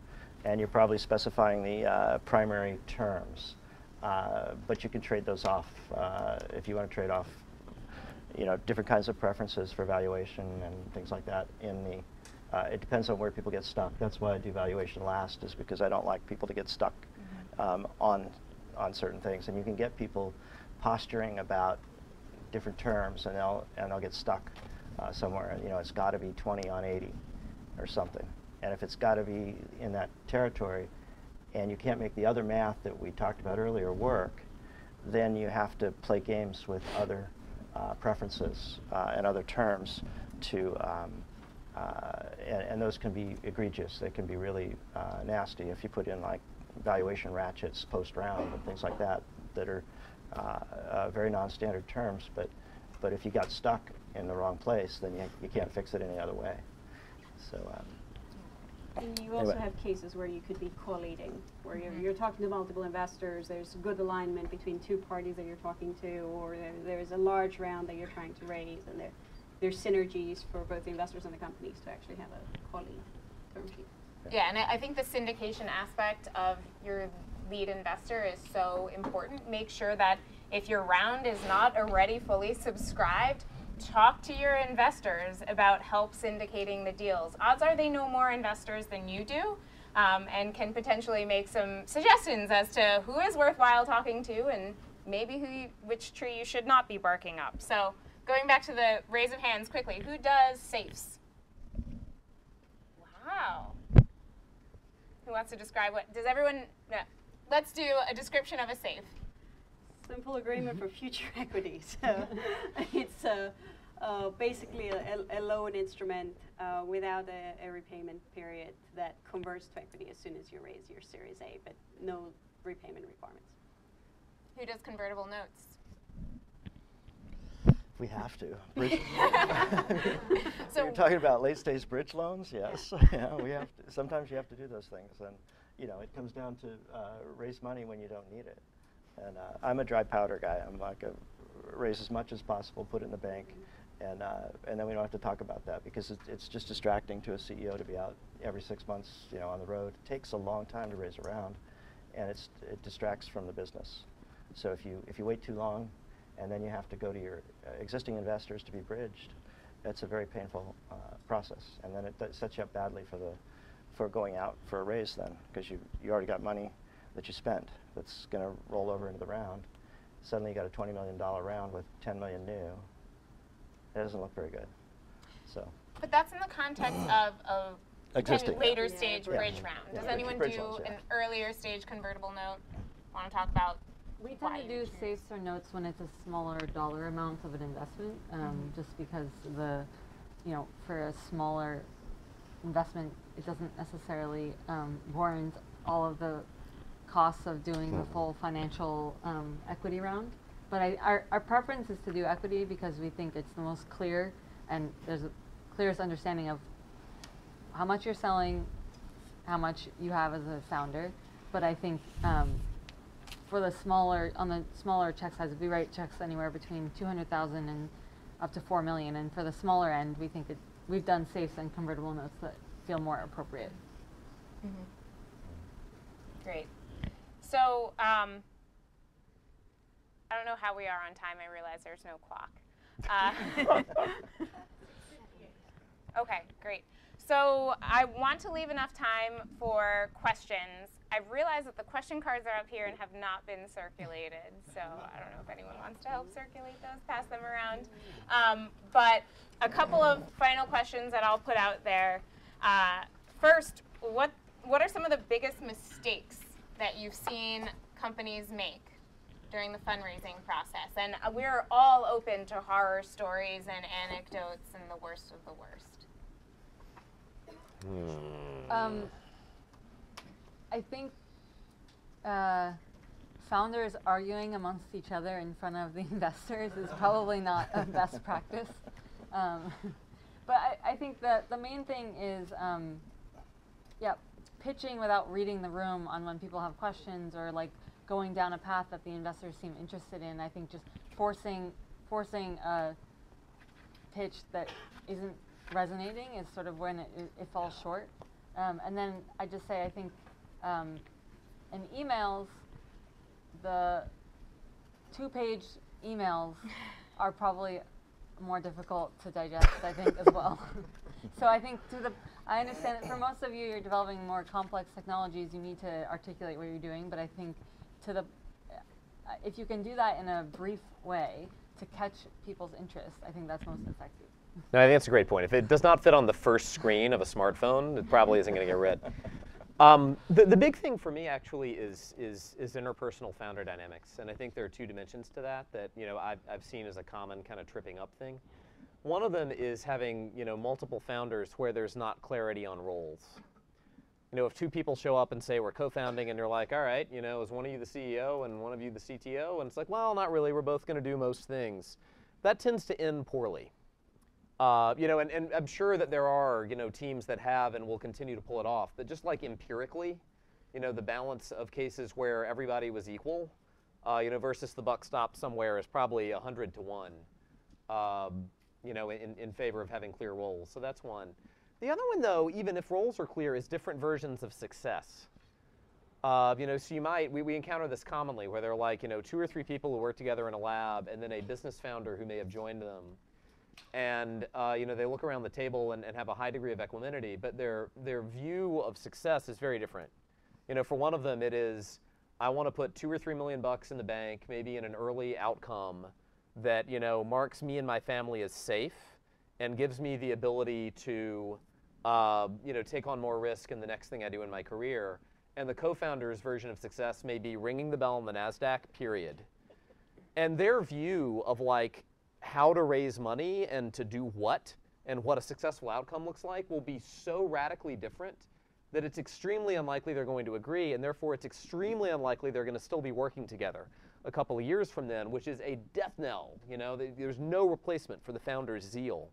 and you're probably specifying the uh, primary terms. Uh, but you can trade those off uh, if you want to trade off, you know, different kinds of preferences for valuation and things like that. In the, uh, it depends on where people get stuck. That's why I do valuation last, is because I don't like people to get stuck um, on on certain things, and you can get people posturing about different terms, and they'll and they'll get stuck uh, somewhere. You know, it's got to be 20 on 80 or something. And if it's got to be in that territory, and you can't make the other math that we talked about earlier work, then you have to play games with other uh, preferences uh, and other terms to. Um, uh, and, and those can be egregious. They can be really uh, nasty if you put in like valuation ratchets post round and things like that that are very non-standard terms. But but if you got stuck in the wrong place, then you, you can't fix it any other way. So um, And you also Anyway. have cases where you could be collating, where you're, mm-hmm. you're talking to multiple investors, there's good alignment between two parties that you're talking to, or there, there's a large round that you're trying to raise, and there, there's synergies for both the investors and the companies to actually have a quality term sheet. Yeah, and I I think the syndication aspect of your lead investor is so important. Make sure that if your round is not already fully subscribed, talk to your investors about help syndicating the deals. Odds are they know more investors than you do. Um, and can potentially make some suggestions as to who is worthwhile talking to and maybe who you, which tree you should not be barking up. So, going back to the raise of hands quickly, who does safes? Wow. Who wants to describe what? Does everyone? No. Let's do a description of a safe. Simple agreement for future equity. So it's uh, uh, basically a, a loan instrument uh, without a, a, repayment period that converts to equity as soon as you raise your Series A, but no repayment requirements. Who does convertible notes? We have to. Bridge, so you're talking about late stage bridge loans, yes. yeah, we have to. Sometimes you have to do those things, and you know it comes down to uh, raise money when you don't need it. And uh, I'm a dry powder guy. I'm like a raise as much as possible, put it in the bank, and uh, and then we don't have to talk about that because it's, it's just distracting to a CEO to be out every six months, you know, on the road. It takes a long time to raise around, and it's it distracts from the business. So if you if you wait too long, and then you have to go to your uh, existing investors to be bridged, that's a very painful uh, process, and then it sets you up badly for the for going out for a raise then because you you already got money that you spent that's going to roll over into the round. Suddenly you got a $20 million round with 10 million new. That doesn't look very good. So. But that's in the context of a Existing. later yeah. stage yeah. bridge round. Does yeah. anyone bridge do loans, an earlier stage convertible note? Want to talk about we tend to do safes or notes when it's a smaller dollar amount of an investment, um, mm-hmm. just because the, you know, for a smaller investment, it doesn't necessarily um, warrant all of the costs of doing the full financial um, equity round. But I, our, our preference is to do equity because we think it's the most clear and there's a clearest understanding of how much you're selling, how much you have as a founder. But I think um, for the smaller on the smaller check size, we write checks anywhere between 200,000 and up to 4 million. And for the smaller end, we think it, we've done safes and convertible notes that feel more appropriate. Mm-hmm. Great. So um, I don't know how we are on time. I realize there's no clock. Uh, okay, great. So I want to leave enough time for questions. I've realized that the question cards are up here and have not been circulated. So I don't know if anyone wants to help circulate those, pass them around. Um, but a couple of final questions that I'll put out there. Uh, first, what what are some of the biggest mistakes that you've seen companies make during the fundraising process? And uh, we're all open to horror stories and anecdotes and the worst of the worst. Hmm. Um, I think uh, founders arguing amongst each other in front of the investors is probably not a best practice. Um, but I, I, think that the main thing is, um, yeah, pitching without reading the room on when people have questions or like going down a path that the investors seem interested in. I think just forcing forcing a pitch that isn't resonating is sort of when it, it, falls short. Um, and then I just say I think um, in emails, the two-page emails are probably more difficult to digest, I think, as well. so I think to the, I understand that for most of you, you're developing more complex technologies. You need to articulate what you're doing, but I think to the, if you can do that in a brief way to catch people's interest, I think that's most effective. No, I think that's a great point. If it does not fit on the first screen of a smartphone, it probably isn't going to get read. Um, the, the big thing for me actually is, is, is interpersonal founder dynamics. And I think there are two dimensions to that that you know, I've, I've seen as a common kind of tripping up thing. One of them is having you know, multiple founders where there's not clarity on roles. You know, if two people show up and say we're co-founding and you're like, all right, you know, is one of you the CEO and one of you the CTO? And it's like, well, not really, we're both gonna do most things. That tends to end poorly. Uh, you know, and, and I'm sure that there are, you know, teams that have and will continue to pull it off. But just like empirically, you know, the balance of cases where everybody was equal, uh, you know, versus the buck stopped somewhere is probably 100 to 1, um, you know, in, in favor of having clear roles. So that's one. The other one, though, even if roles are clear, is different versions of success. Uh, you know, so you might, we, we encounter this commonly where there are like, you know, two or three people who work together in a lab and then a business founder who may have joined them and uh, you know they look around the table and, and, have a high degree of equanimity, but their their view of success is very different. You know, for one of them, it is I want to put two or three million bucks in the bank, maybe in an early outcome that you know marks me and my family as safe and gives me the ability to uh, you know take on more risk in the next thing I do in my career. And the co-founder's version of success may be ringing the bell on the Nasdaq. Period and their view of like how to raise money and to do what and what a successful outcome looks like will be so radically different that it's extremely unlikely they're going to agree, and therefore it's extremely unlikely they're going to still be working together a couple of years from then, which is a death knell. You know, there's no replacement for the founder's zeal.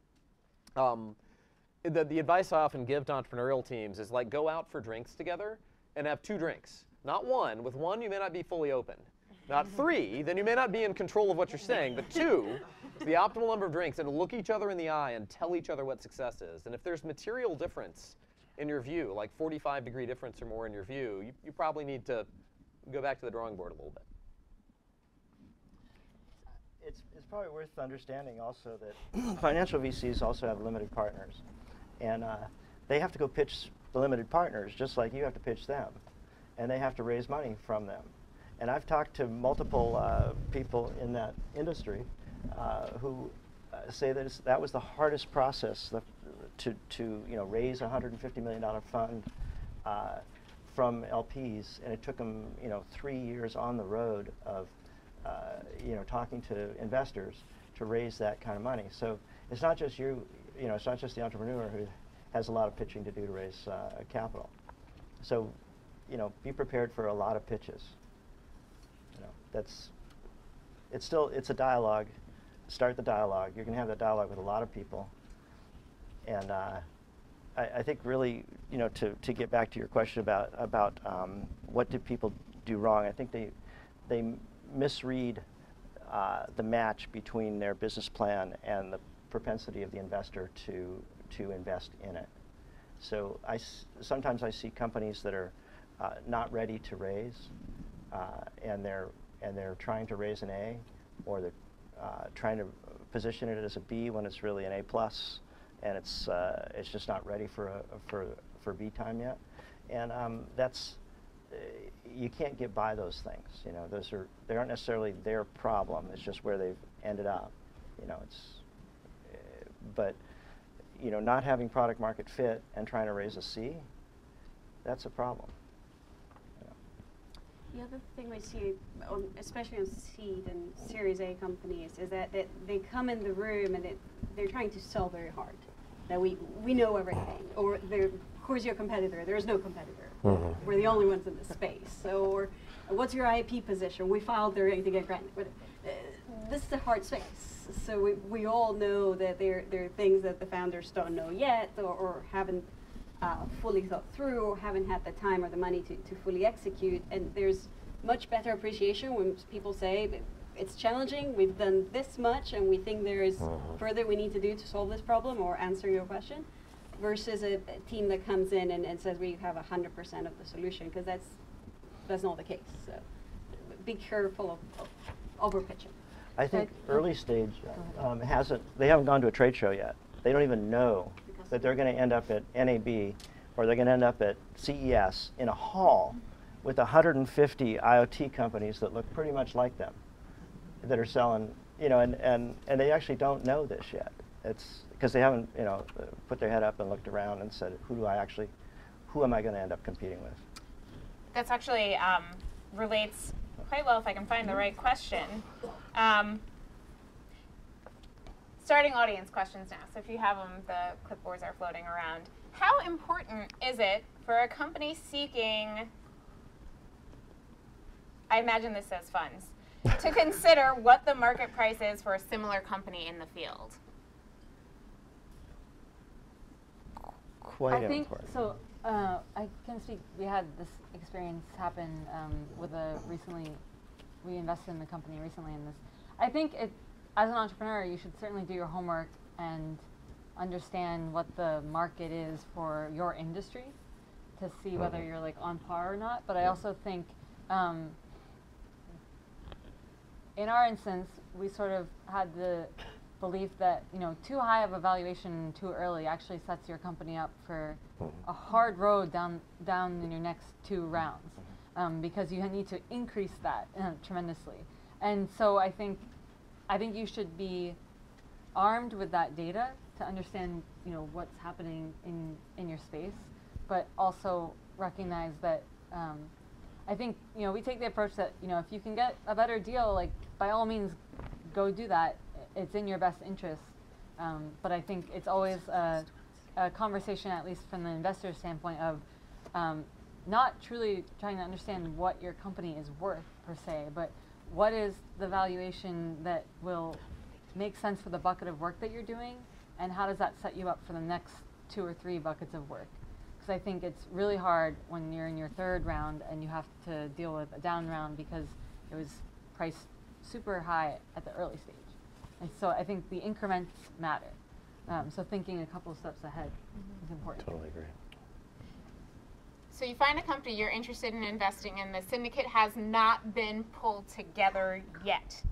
Um, the, the advice I often give to entrepreneurial teams is like go out for drinks together and have two drinks, not one. With one, you may not be fully open. Not three, then you may not be in control of what you're saying, but two, is the optimal number of drinks, and look each other in the eye and tell each other what success is. And if there's material difference in your view, like 45 degree difference or more in your view, you, you probably need to go back to the drawing board a little bit. It's, it's probably worth understanding also that financial VCs also have limited partners. And uh, they have to go pitch the limited partners just like you have to pitch them. And they have to raise money from them. And I've talked to multiple uh, people in that industry uh, who uh, say that that was the hardest process the, to, to you know, raise a $150 million fund uh, from LPs. And it took them you know, three years on the road of uh, you know, talking to investors to raise that kind of money. So it's not just you, you know, it's not just the entrepreneur who has a lot of pitching to do to raise uh, capital. So, you know, be prepared for a lot of pitches. You know, that's, it's still, it's a dialogue. Start the dialogue. You're going to have that dialogue with a lot of people. And uh, I, I, think really, you know, to, to get back to your question about, about um, what do people do wrong, I think they, they misread uh, the match between their business plan and the propensity of the investor to, to invest in it. So I sometimes I see companies that are uh, not ready to raise, uh, and they're and they're trying to raise an A, or they're uh, trying to position it as a B when it's really an A plus, and it's uh, it's just not ready for a, for for B time yet, and um, that's you can't get by those things. You know, those are they aren't necessarily their problem. It's just where they've ended up. You know, it's uh, but you know, not having product market fit and trying to raise a C, that's a problem. The other thing we see, on, especially on seed and Series A companies, is that, that they come in the room and it, they're trying to sell very hard. That we, we know everything, or who's your competitor? There is no competitor. Mm-hmm. We're the only ones in the space. So, or, what's your IP position? We filed there to get granted. But, uh, this is a hard space. So we, we all know that there, there are things that the founders don't know yet or, or haven't uh, fully thought through or haven't had the time or the money to, to fully execute. And there's much better appreciation when people say, it's challenging, we've done this much, and we think there is mm-hmm. further we need to do to solve this problem or answer your question versus a, a team that comes in and, and says we have 100% of the solution because that's that's not the case. So be careful of, of over pitching. I think early stage um, hasn't. They haven't gone to a trade show yet. They don't even know because that they're going to end up at NAB or they're going to end up at CES in a hall with 150 IoT companies that look pretty much like them that are selling. You know, and, and, and they actually don't know this yet. It's because they haven't, you know, put their head up and looked around and said, who do I actually, who am I going to end up competing with? That's actually um, relates quite well if I can find the right question. Um, starting audience questions now. So if you have them, the clipboards are floating around. How important is it for a company seeking, I imagine this says funds, to consider what the market price is for a similar company in the field? quite I think so. Uh, I can speak. We had this experience happen um, with a recently. We invested in the company recently in this. I think it, as an entrepreneur, you should certainly do your homework and understand what the market is for your industry to see whether mm-hmm. you're like on par or not. But I also think, um, in our instance, we sort of had the belief that you know too high of a valuation too early actually sets your company up for a hard road down down in your next two rounds um, because you need to increase that uh, tremendously. And so I think I think you should be armed with that data to understand you know what's happening in in your space, but also recognize that. Um, I think you know we take the approach that you know if you can get a better deal, like by all means, go do that. It's in your best interest. Um, but I think it's always a, a, conversation, at least from the investor standpoint, of um, not truly trying to understand what your company is worth per se, but what is the valuation that will make sense for the bucket of work that you're doing, and how does that set you up for the next two or three buckets of work? Because I think it's really hard when you're in your third round and you have to deal with a down round because it was priced super high at the early stage. And so I think the increments matter. Um, so thinking a couple of steps ahead mm-hmm. is important. Totally agree. So you find a company you're interested in investing in. The syndicate has not been pulled together yet.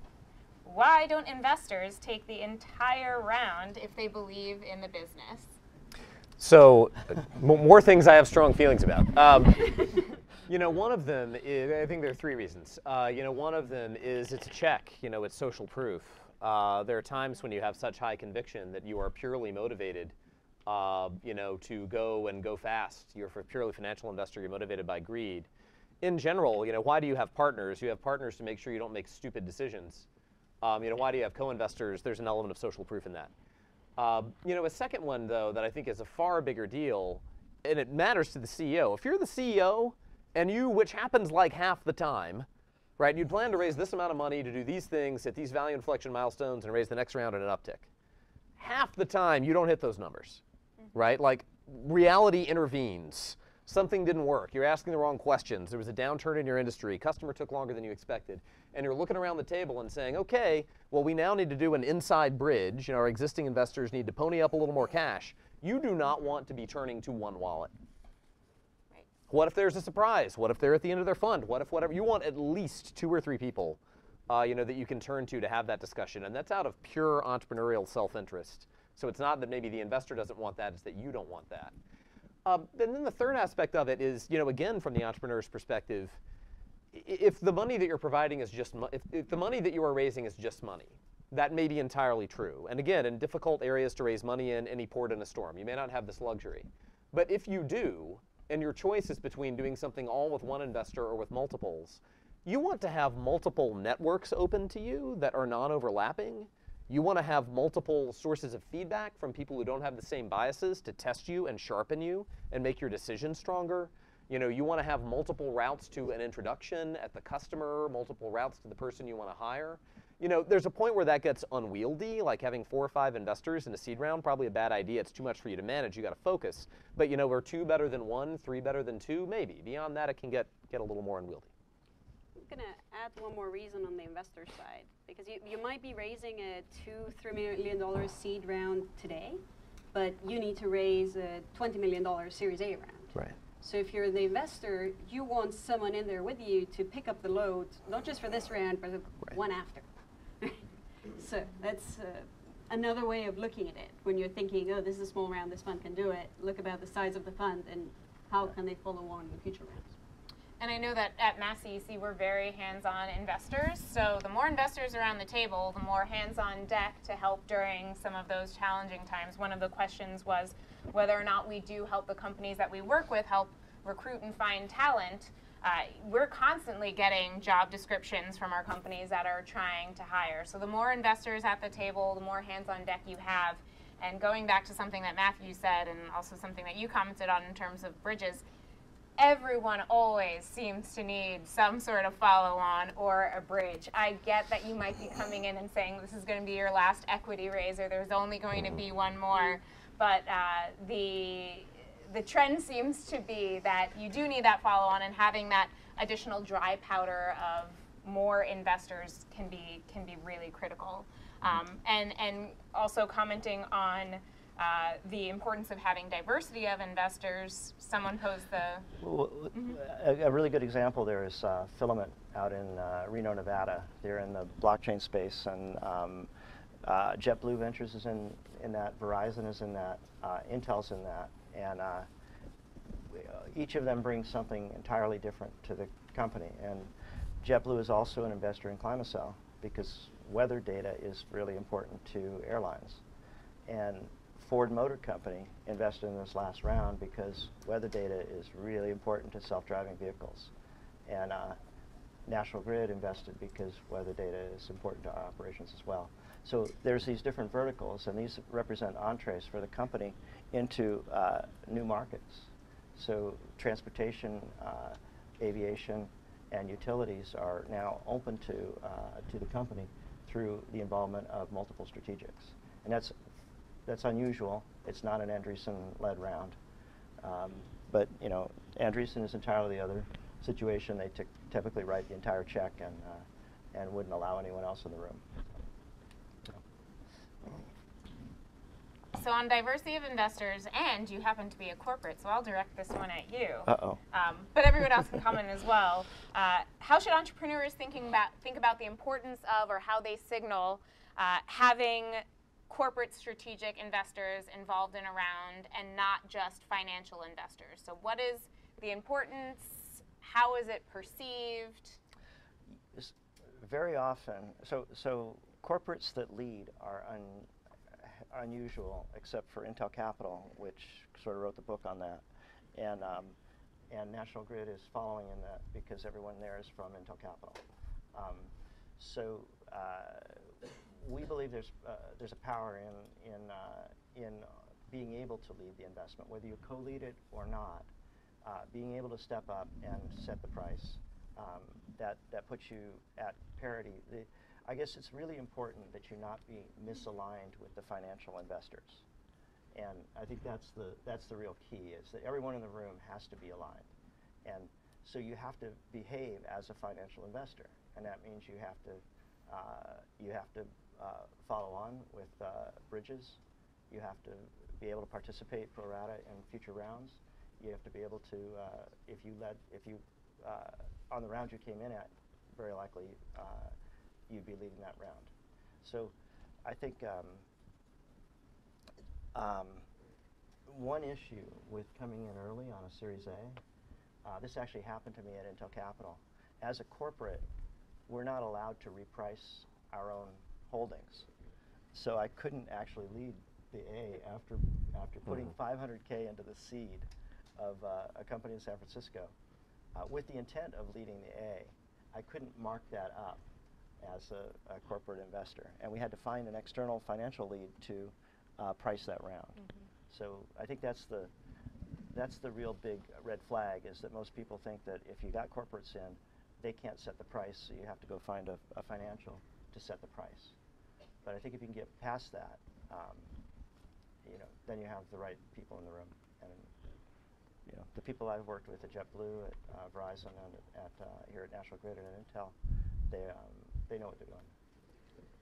Why don't investors take the entire round if they believe in the business? So, more things I have strong feelings about. Um, you know, one of them is, I think there are three reasons. Uh, you know, one of them is it's a check, you know, it's social proof. Uh, there are times when you have such high conviction that you are purely motivated, uh, you know, to go and go fast. You're a purely financial investor. You're motivated by greed. In general, you know, why do you have partners? You have partners to make sure you don't make stupid decisions. Um, you know, why do you have co-investors? There's an element of social proof in that. Uh, you know, a second one though that I think is a far bigger deal, and it matters to the CEO. If you're the CEO and you, which happens like half the time, right? You'd plan to raise this amount of money to do these things, hit these value inflection milestones, and raise the next round at an uptick. Half the time, you don't hit those numbers, mm-hmm. right? Like reality intervenes. Something didn't work. You're asking the wrong questions. There was a downturn in your industry. Customer took longer than you expected. And you're looking around the table and saying, okay, well, we now need to do an inside bridge. You know, our existing investors need to pony up a little more cash. You do not want to be turning to one wallet. What if there's a surprise? What if they're at the end of their fund? What if whatever? You want at least two or three people, uh, you know, that you can turn to to have that discussion, and that's out of pure entrepreneurial self-interest. So it's not that maybe the investor doesn't want that; it's that you don't want that. Um, and then the third aspect of it is, you know, again from the entrepreneur's perspective, if the money that you're providing is just if, if the money that you are raising is just money, that may be entirely true. And again, in difficult areas to raise money in, any port in a storm, you may not have this luxury. But if you do, and your choice is between doing something all with one investor or with multiples, you want to have multiple networks open to you that are non-overlapping. You want to have multiple sources of feedback from people who don't have the same biases to test you and sharpen you and make your decision stronger. You know, you want to have multiple routes to an introduction at the customer, multiple routes to the person you want to hire you know, there's a point where that gets unwieldy, like having four or five investors in a seed round, probably a bad idea. It's too much for you to manage. You got to focus. But you know, we're two better than one, three better than two? Maybe. Beyond that, it can get, get a little more unwieldy. I'm going to add one more reason on the investor side, because you, you might be raising a two, three million dollar seed round today, but you need to raise a $20 million Series A round. Right. So if you're the investor, you want someone in there with you to pick up the load, not just for this round, but the right. one after. So that's uh, another way of looking at it. When you're thinking, oh, this is a small round, this fund can do it, look about the size of the fund and how can they follow on in the future rounds. And I know that at Mass CEC we're very hands-on investors. So the more investors around the table, the more hands-on deck to help during some of those challenging times. One of the questions was whether or not we do help the companies that we work with help recruit and find talent uh, we're constantly getting job descriptions from our companies that are trying to hire. So the more investors at the table, the more hands on deck you have. And going back to something that Matthew said, and also something that you commented on in terms of bridges, everyone always seems to need some sort of follow on or a bridge. I get that you might be coming in and saying this is going to be your last equity raise or there's only going to be one more, but uh, the the trend seems to be that you do need that follow on and having that additional dry powder of more investors can be can be really critical. Um, and and also commenting on uh, the importance of having diversity of investors. Someone posed the. Well, mm-hmm. a, a, really good example there is uh, Filament out in uh, Reno, Nevada. They're in the blockchain space, and um, uh, JetBlue Ventures is in in that. Verizon is in that. Uh, Intel's in that and uh, each of them brings something entirely different to the company. And JetBlue is also an investor in ClimaCell because weather data is really important to airlines. And Ford Motor Company invested in this last round because weather data is really important to self-driving vehicles. And uh, National Grid invested because weather data is important to our operations as well. So there's these different verticals, and these represent entrees for the company into uh, new markets. So transportation, uh, aviation, and utilities are now open to, uh, to the company through the involvement of multiple strategics. And that's, that's unusual. It's not an Andreessen-led round. Um, but, you know, Andreessen is entirely the other situation. They typically write the entire check and, uh, and wouldn't allow anyone else in the room. So on diversity of investors, and you happen to be a corporate, so I'll direct this one at you. Uh-oh. Um, but everyone else can comment as well. Uh, how should entrepreneurs thinking about think about the importance of, or how they signal uh, having corporate strategic investors involved in around, and not just financial investors? So what is the importance? How is it perceived? Very often, so so corporates that lead are un, unusual, except for Intel Capital, which sort of wrote the book on that, and um, and National Grid is following in that because everyone there is from Intel Capital. Um, so uh, we believe there's uh, there's a power in in uh, in being able to lead the investment, whether you co-lead it or not. Uh, being able to step up and set the price um, that that puts you at parity. The, I guess it's really important that you not be misaligned with the financial investors. And I think that's the, that's the real key, is that everyone in the room has to be aligned. And so you have to behave as a financial investor. And that means you have to, uh, you have to uh, follow on with uh, bridges. You have to be able to participate pro rata in future rounds. You have to be able to, uh, if you led, if you, uh, on the round you came in at, very likely uh, you'd be leading that round. So I think um, um, one issue with coming in early on a Series A, uh, this actually happened to me at Intel Capital. As a corporate, we're not allowed to reprice our own holdings. So I couldn't actually lead the A after, after putting mm -hmm. 500K into the seed of uh, a company in San Francisco uh, with the intent of leading the A. I couldn't mark that up as a, a, corporate investor. And we had to find an external financial lead to uh, price that round. Mm -hmm. So I think that's the, that's the real big red flag is that most people think that if you got corporates in, they can't set the price, so you have to go find a, a financial to set the price. But I think if you can get past that, um, you know, then you have the right people in the room. And you know, the people I've worked with at JetBlue, at uh, Verizon, and at, at uh, here at National Grid and at Intel, they um, they know what they're doing.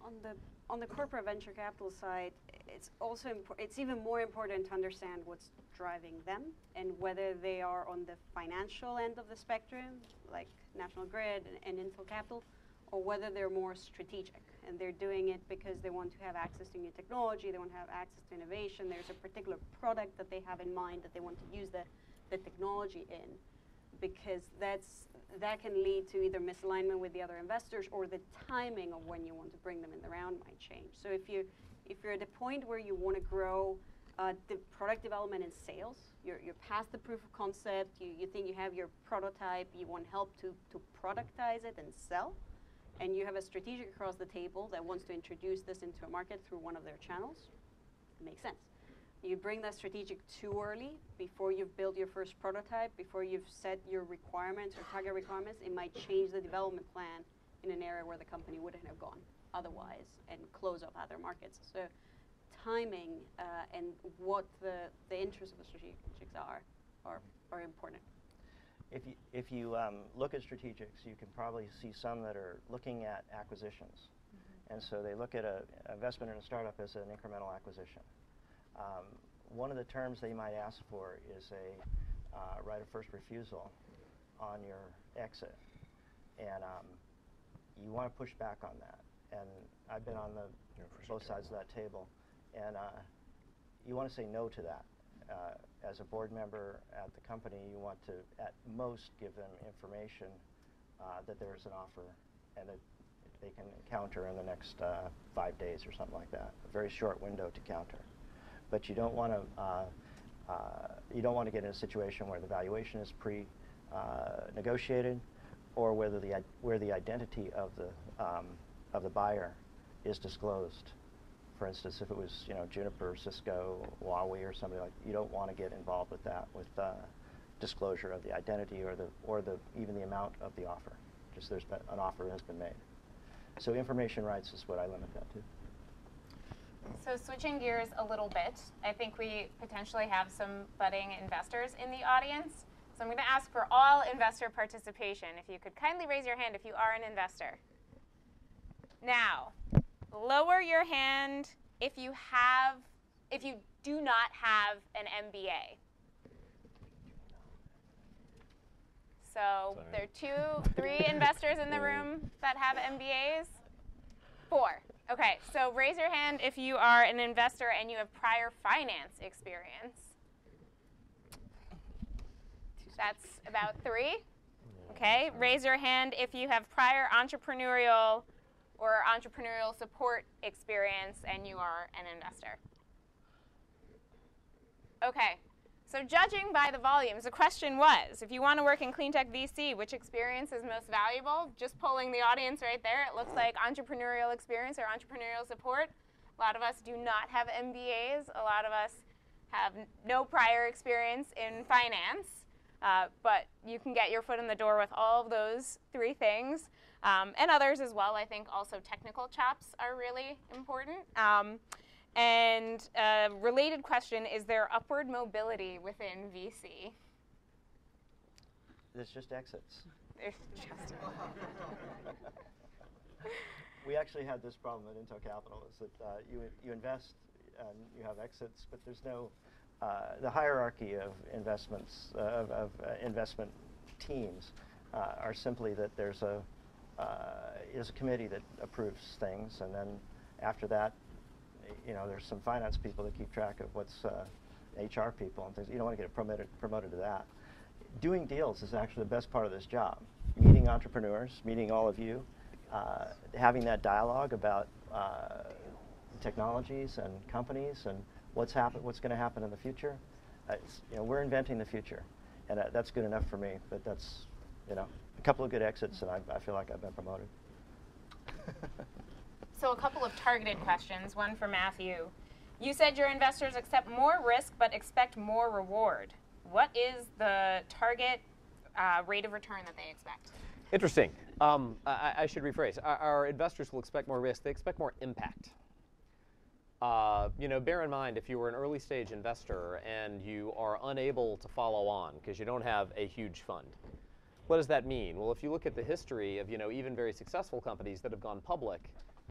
On the on the corporate venture capital side, it's also it's even more important to understand what's driving them and whether they are on the financial end of the spectrum, like National Grid and, and Intel Capital, or whether they're more strategic and they're doing it because they want to have access to new technology, they want to have access to innovation. There's a particular product that they have in mind that they want to use the, the technology in, because that's that can lead to either misalignment with the other investors or the timing of when you want to bring them in the round might change. So if you if you're at a point where you want to grow uh, the product development and sales, you're, you're past the proof of concept, you, you think you have your prototype, you want help to, to productize it and sell, and you have a strategic across the table that wants to introduce this into a market through one of their channels, it makes sense you bring that strategic too early before you've built your first prototype, before you've set your requirements or target requirements, it might change the development plan in an area where the company wouldn't have gone otherwise and close off other markets. So timing uh, and what the, the interests of the strategics are, are, are important. If you, if you um, look at strategics, you can probably see some that are looking at acquisitions. Mm -hmm. And so they look at an investment in a startup as an incremental acquisition. Um, one of the terms they might ask for is a uh, right of first refusal on your exit. And um, you want to push back on that. And I've been on the yeah, both sides of that table. And uh, you want to say no to that. Uh, as a board member at the company, you want to, at most, give them information uh, that there's an offer and that they can counter in the next uh, five days or something like that. A very short window to counter but you don't want to uh, uh, you don't want to get in a situation where the valuation is pre uh, negotiated or whether the where the identity of the um, of the buyer is disclosed. For instance, if it was you know Juniper, Cisco, Huawei, or somebody like, you don't want to get involved with that with uh, disclosure of the identity or the or the even the amount of the offer. Just there's been, an offer has been made. So information rights is what I limit that to. So switching gears a little bit, I think we potentially have some budding investors in the audience. So I'm going to ask for all investor participation. If you could kindly raise your hand if you are an investor. Now, lower your hand if you have if you do not have an MBA. So Sorry. there are two, three investors in the room that have MBAs. Four. Okay, so raise your hand if you are an investor and you have prior finance experience. That's about three. Okay, raise your hand if you have prior entrepreneurial or entrepreneurial support experience and you are an investor. Okay, so judging by the volumes, the question was if you want to work in clean tech VC, which experience is most valuable? Just polling the audience right there, it looks like entrepreneurial experience or entrepreneurial support. A lot of us do not have MBAs, a lot of us have no prior experience in finance. Uh, but you can get your foot in the door with all of those three things um, and others as well. I think also technical chops are really important. Um, and a related question is there upward mobility within VC? It's just exits. There's just- we actually had this problem at Intel Capital is that uh, you, you invest and you have exits, but there's no, uh, the hierarchy of investments, uh, of, of uh, investment teams uh, are simply that there's a, uh, is a committee that approves things and then after that, you know, there's some finance people that keep track of what's uh, HR people and things. You don't want to get promoted, promoted to that. Doing deals is actually the best part of this job. Meeting entrepreneurs, meeting all of you, uh, having that dialogue about uh, technologies and companies and what's happen, what's going to happen in the future. Uh, you know, we're inventing the future, and uh, that's good enough for me. But that's, you know, a couple of good exits, and I, I feel like I've been promoted. So, a couple of targeted questions. One for Matthew. You said your investors accept more risk but expect more reward. What is the target uh, rate of return that they expect? Interesting. Um, I, I should rephrase. Our, our investors will expect more risk. They expect more impact. Uh, you know, bear in mind if you were an early stage investor and you are unable to follow on because you don't have a huge fund. What does that mean? Well, if you look at the history of you know even very successful companies that have gone public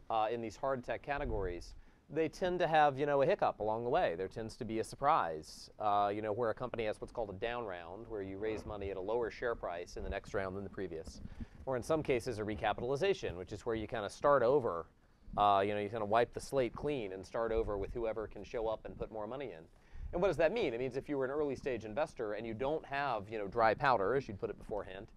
uh, in these hard tech categories, they tend to have you know a hiccup along the way. There tends to be a surprise, uh, you know, where a company has what's called a down round, where you raise money at a lower share price in the next round than the previous, or in some cases a recapitalization, which is where you kind of start over. Uh, you know, you kind of wipe the slate clean and start over with whoever can show up and put more money in. And what does that mean? It means if you were an early stage investor and you don't have, you know, dry powder, as you'd put it beforehand,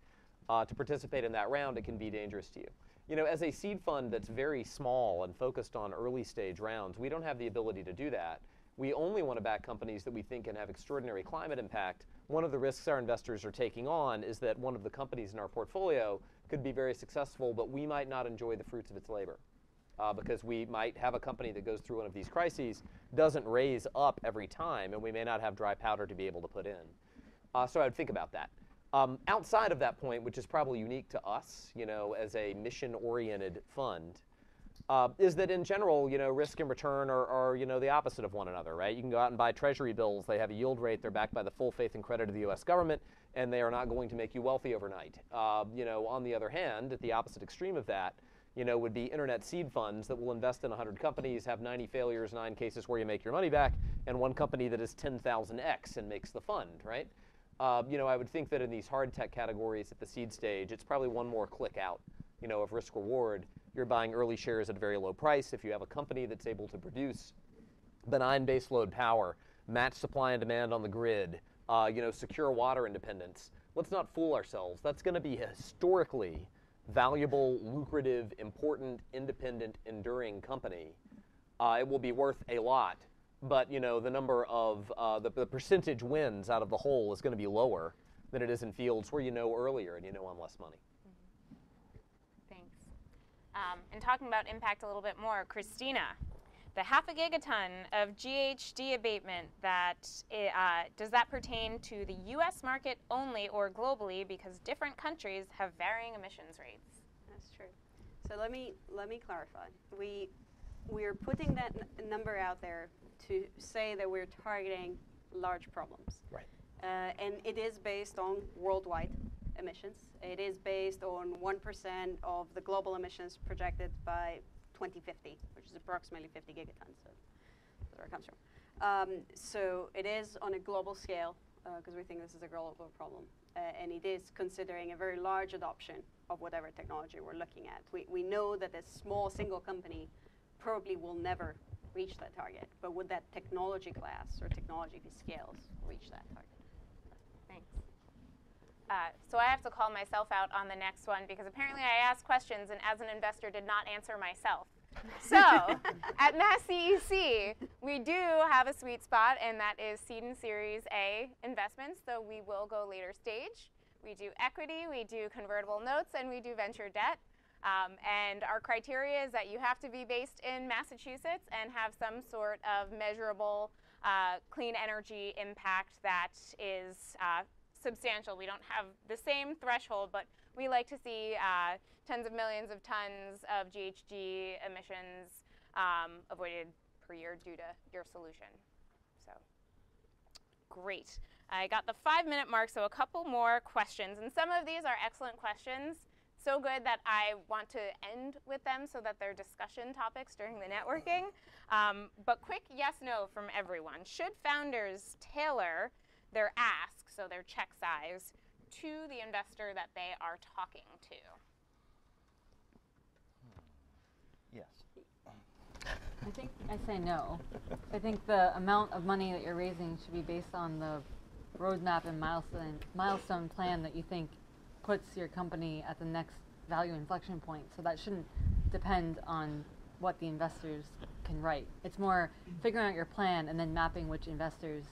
uh, to participate in that round, it can be dangerous to you. You know, as a seed fund that's very small and focused on early stage rounds, we don't have the ability to do that. We only want to back companies that we think can have extraordinary climate impact. One of the risks our investors are taking on is that one of the companies in our portfolio could be very successful, but we might not enjoy the fruits of its labor uh, because we might have a company that goes through one of these crises, doesn't raise up every time, and we may not have dry powder to be able to put in. Uh, so I would think about that. Um, outside of that point, which is probably unique to us, you know, as a mission-oriented fund, uh, is that in general, you know, risk and return are, are, you know, the opposite of one another, right? You can go out and buy treasury bills. They have a yield rate. They're backed by the full faith and credit of the U.S. government, and they are not going to make you wealthy overnight. Uh, you know, on the other hand, at the opposite extreme of that, you know, would be internet seed funds that will invest in 100 companies, have 90 failures, nine cases where you make your money back, and one company that is 10,000x and makes the fund, right? Uh, you know, I would think that in these hard tech categories at the seed stage, it's probably one more click out, you know, of risk reward. You're buying early shares at a very low price. If you have a company that's able to produce benign baseload power, match supply and demand on the grid, uh, you know, secure water independence. Let's not fool ourselves. That's going to be a historically valuable, lucrative, important, independent, enduring company. Uh, it will be worth a lot, but you know, the number of uh, the, the percentage wins out of the whole is going to be lower than it is in fields where you know earlier and you know on less money. Um, and talking about impact a little bit more, Christina, the half a gigaton of GHG abatement that uh, does that pertain to the U.S. market only or globally because different countries have varying emissions rates? That's true. So let me let me clarify. We we're putting that n- number out there to say that we're targeting large problems. Right. Uh, and it is based on worldwide emissions. It is based on 1% of the global emissions projected by 2050, which is approximately 50 gigatons. So that's where it comes from. Um, so it is on a global scale because uh, we think this is a global problem. Uh, and it is considering a very large adoption of whatever technology we're looking at. We, we know that a small single company probably will never reach that target, but would that technology class or technology scales reach that target? Thanks. Uh, so I have to call myself out on the next one because apparently I asked questions and as an investor did not answer myself. So at Mass CEC, we do have a sweet spot, and that is seed and Series A investments. though we will go later stage. We do equity, we do convertible notes, and we do venture debt. Um, and our criteria is that you have to be based in Massachusetts and have some sort of measurable uh, clean energy impact that is uh, substantial. We don't have the same threshold, but we like to see uh, tens of millions of tons of GHG emissions um, avoided per year due to your solution. So, great. I got the five minute mark, so a couple more questions. And some of these are excellent questions. So good that I want to end with them so that they're discussion topics during the networking. Um, but quick yes no from everyone. Should founders tailor their ask, so their check size, to the investor that they are talking to? Yes. I think I say no. I think the amount of money that you're raising should be based on the roadmap and milestone milestone plan that you think puts your company at the next value inflection point. So that shouldn't depend on what the investors can write. It's more figuring out your plan and then mapping which investors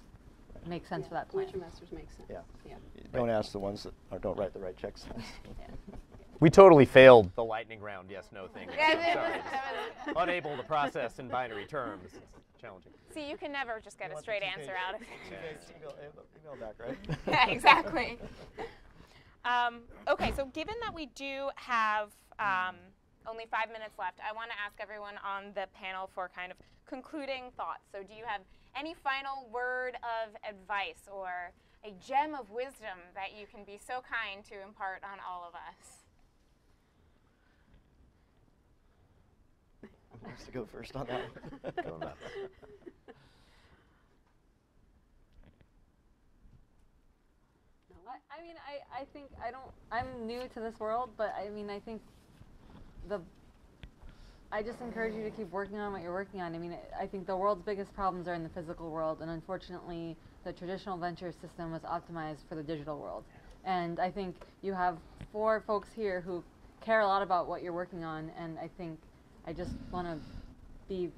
make sense Yeah, for that plan. Which investors make sense? Yeah. Yeah. Don't ask the ones that or don't write the right checks. We totally failed the lightning round yes no thing. Yeah, so that sorry. was- that Just Unable to process in binary terms. It's challenging. See, you can never just get a straight answer out of it. email, email back, right? yeah, exactly. Um, okay, so given that we do have um, only five minutes left, I want to ask everyone on the panel for kind of concluding thoughts. So, do you have any final word of advice or a gem of wisdom that you can be so kind to impart on all of us? Who wants to go first on that? Go on that. No, I, I mean, I, I think I don't. I'm new to this world, but I mean, I think the. I just encourage you to keep working on what you're working on. I mean, I think the world's biggest problems are in the physical world, and unfortunately, the traditional venture system was optimized for the digital world. And I think you have four folks here who care a lot about what you're working on, and I think I just want to be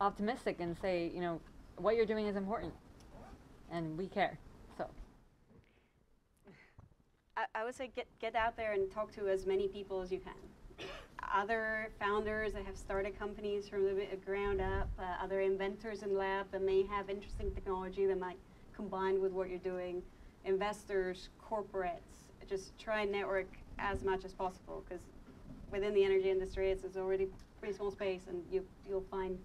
optimistic and say, you know, what you're doing is important, and we care. I, I would say get, get out there and talk to as many people as you can. Other founders that have started companies from the ground up, uh, other inventors in lab that may have interesting technology that might combine with what you're doing, investors, corporates. Just try and network as much as possible because within the energy industry, it's, it's already pretty small space, and you you'll find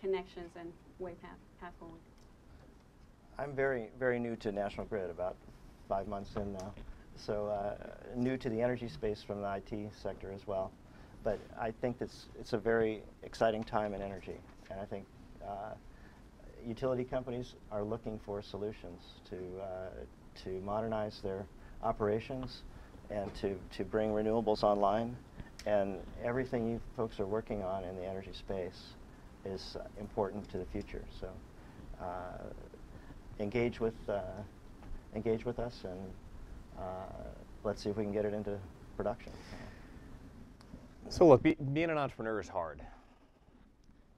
connections and way path path forward. I'm very, very new to National Grid, about five months in now. So uh, new to the energy space from the IT sector as well. But I think it's, it's a very exciting time in energy. And I think uh, utility companies are looking for solutions to, uh, to modernize their operations and to, to bring renewables online. And everything you folks are working on in the energy space is important to the future. So uh, engage with uh, engage with us and let's see if we can get it into production. So look, be, being an entrepreneur is hard.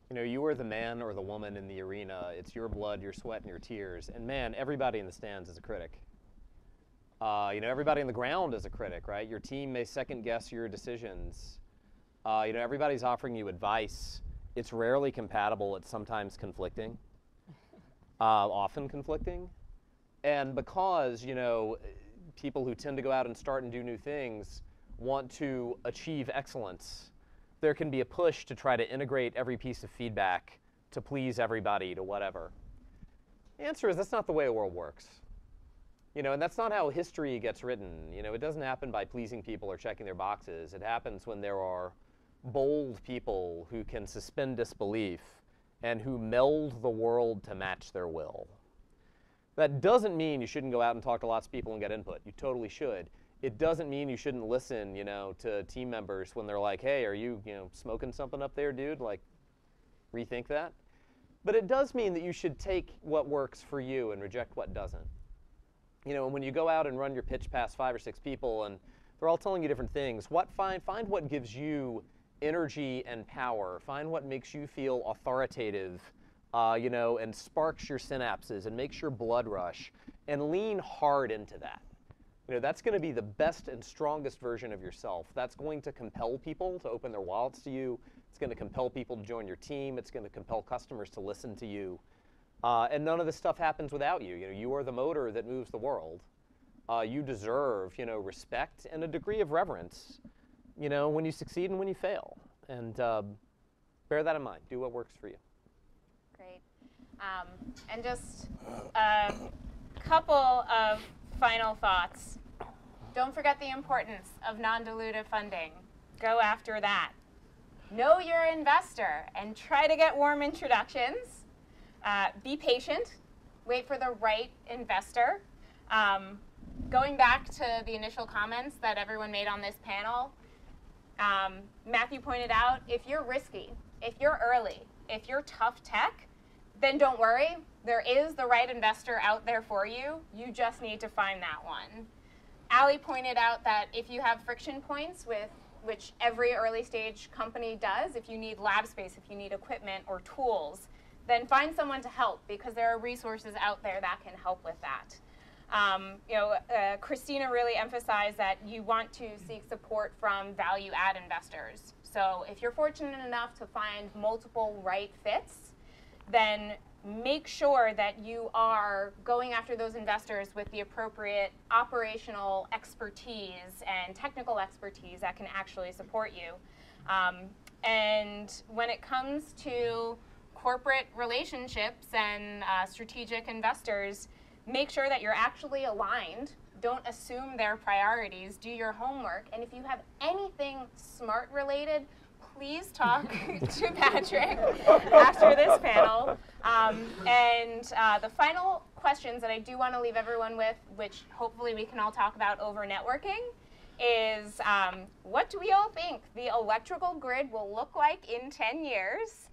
You know, you are the man or the woman in the arena. It's your blood, your sweat, and your tears. And man, everybody in the stands is a critic. Uh, you know, everybody on the ground is a critic, right? Your team may second guess your decisions. Uh, you know, everybody's offering you advice. It's rarely compatible. It's sometimes conflicting, uh, often conflicting. And because, you know, people who tend to go out and start and do new things want to achieve excellence, there can be a push to try to integrate every piece of feedback to please everybody, to whatever. The answer is that's not the way the world works. You know, and that's not how history gets written. You know, it doesn't happen by pleasing people or checking their boxes. It happens when there are bold people who can suspend disbelief and who meld the world to match their will. That doesn't mean you shouldn't go out and talk to lots of people and get input. You totally should. It doesn't mean you shouldn't listen, you know, to team members when they're like, "Hey, are you, you know, smoking something up there, dude?" Like, rethink that. But it does mean that you should take what works for you and reject what doesn't. You know, when you go out and run your pitch past five or six people and they're all telling you different things, what find find what gives you energy and power. Find what makes you feel authoritative, uh, you know, and sparks your synapses and makes your blood rush, and lean hard into that. You know, that's going to be the best and strongest version of yourself. That's going to compel people to open their wallets to you. It's going to compel people to join your team. It's going to compel customers to listen to you. Uh, and none of this stuff happens without you. You know, you are the motor that moves the world. Uh, you deserve, you know, respect and a degree of reverence, you know, when you succeed and when you fail. And um, bear that in mind. Do what works for you. Um, and just a couple of final thoughts. Don't forget the importance of non-dilutive funding. Go after that. Know your investor and try to get warm introductions. Uh, be patient. Wait for the right investor. Um, going back to the initial comments that everyone made on this panel, um, Matthew pointed out if you're risky, if you're early, if you're tough tech, then don't worry. There is the right investor out there for you. You just need to find that one. Ally pointed out that if you have friction points with which every early stage company does, if you need lab space, if you need equipment or tools, then find someone to help because there are resources out there that can help with that. Um, you know, uh, Christina really emphasized that you want to seek support from value add investors. So if you're fortunate enough to find multiple right fits, then make sure that you are going after those investors with the appropriate operational expertise and technical expertise that can actually support you. Um, and when it comes to corporate relationships and uh, strategic investors, make sure that you're actually aligned. Don't assume their priorities. Do your homework. And if you have anything smart related, please talk to Patrick after this panel. Um, and uh, the final questions that I do want to leave everyone with, which hopefully we can all talk about over networking, is um, what do we all think the electrical grid will look like in 10 years?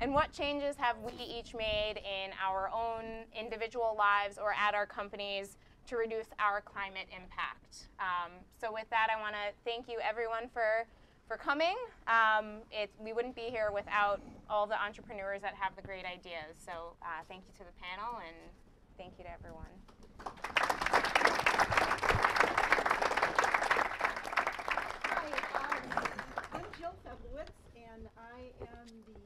And what changes have we each made in our own individual lives or at our companies to reduce our climate impact? Um, so with that, I want to thank you everyone for, for coming. Um, it, we wouldn't be here without all the entrepreneurs that have the great ideas. So uh, thank you to the panel and thank you to everyone. Hi, um, I'm Jill Feblowitz, and I am the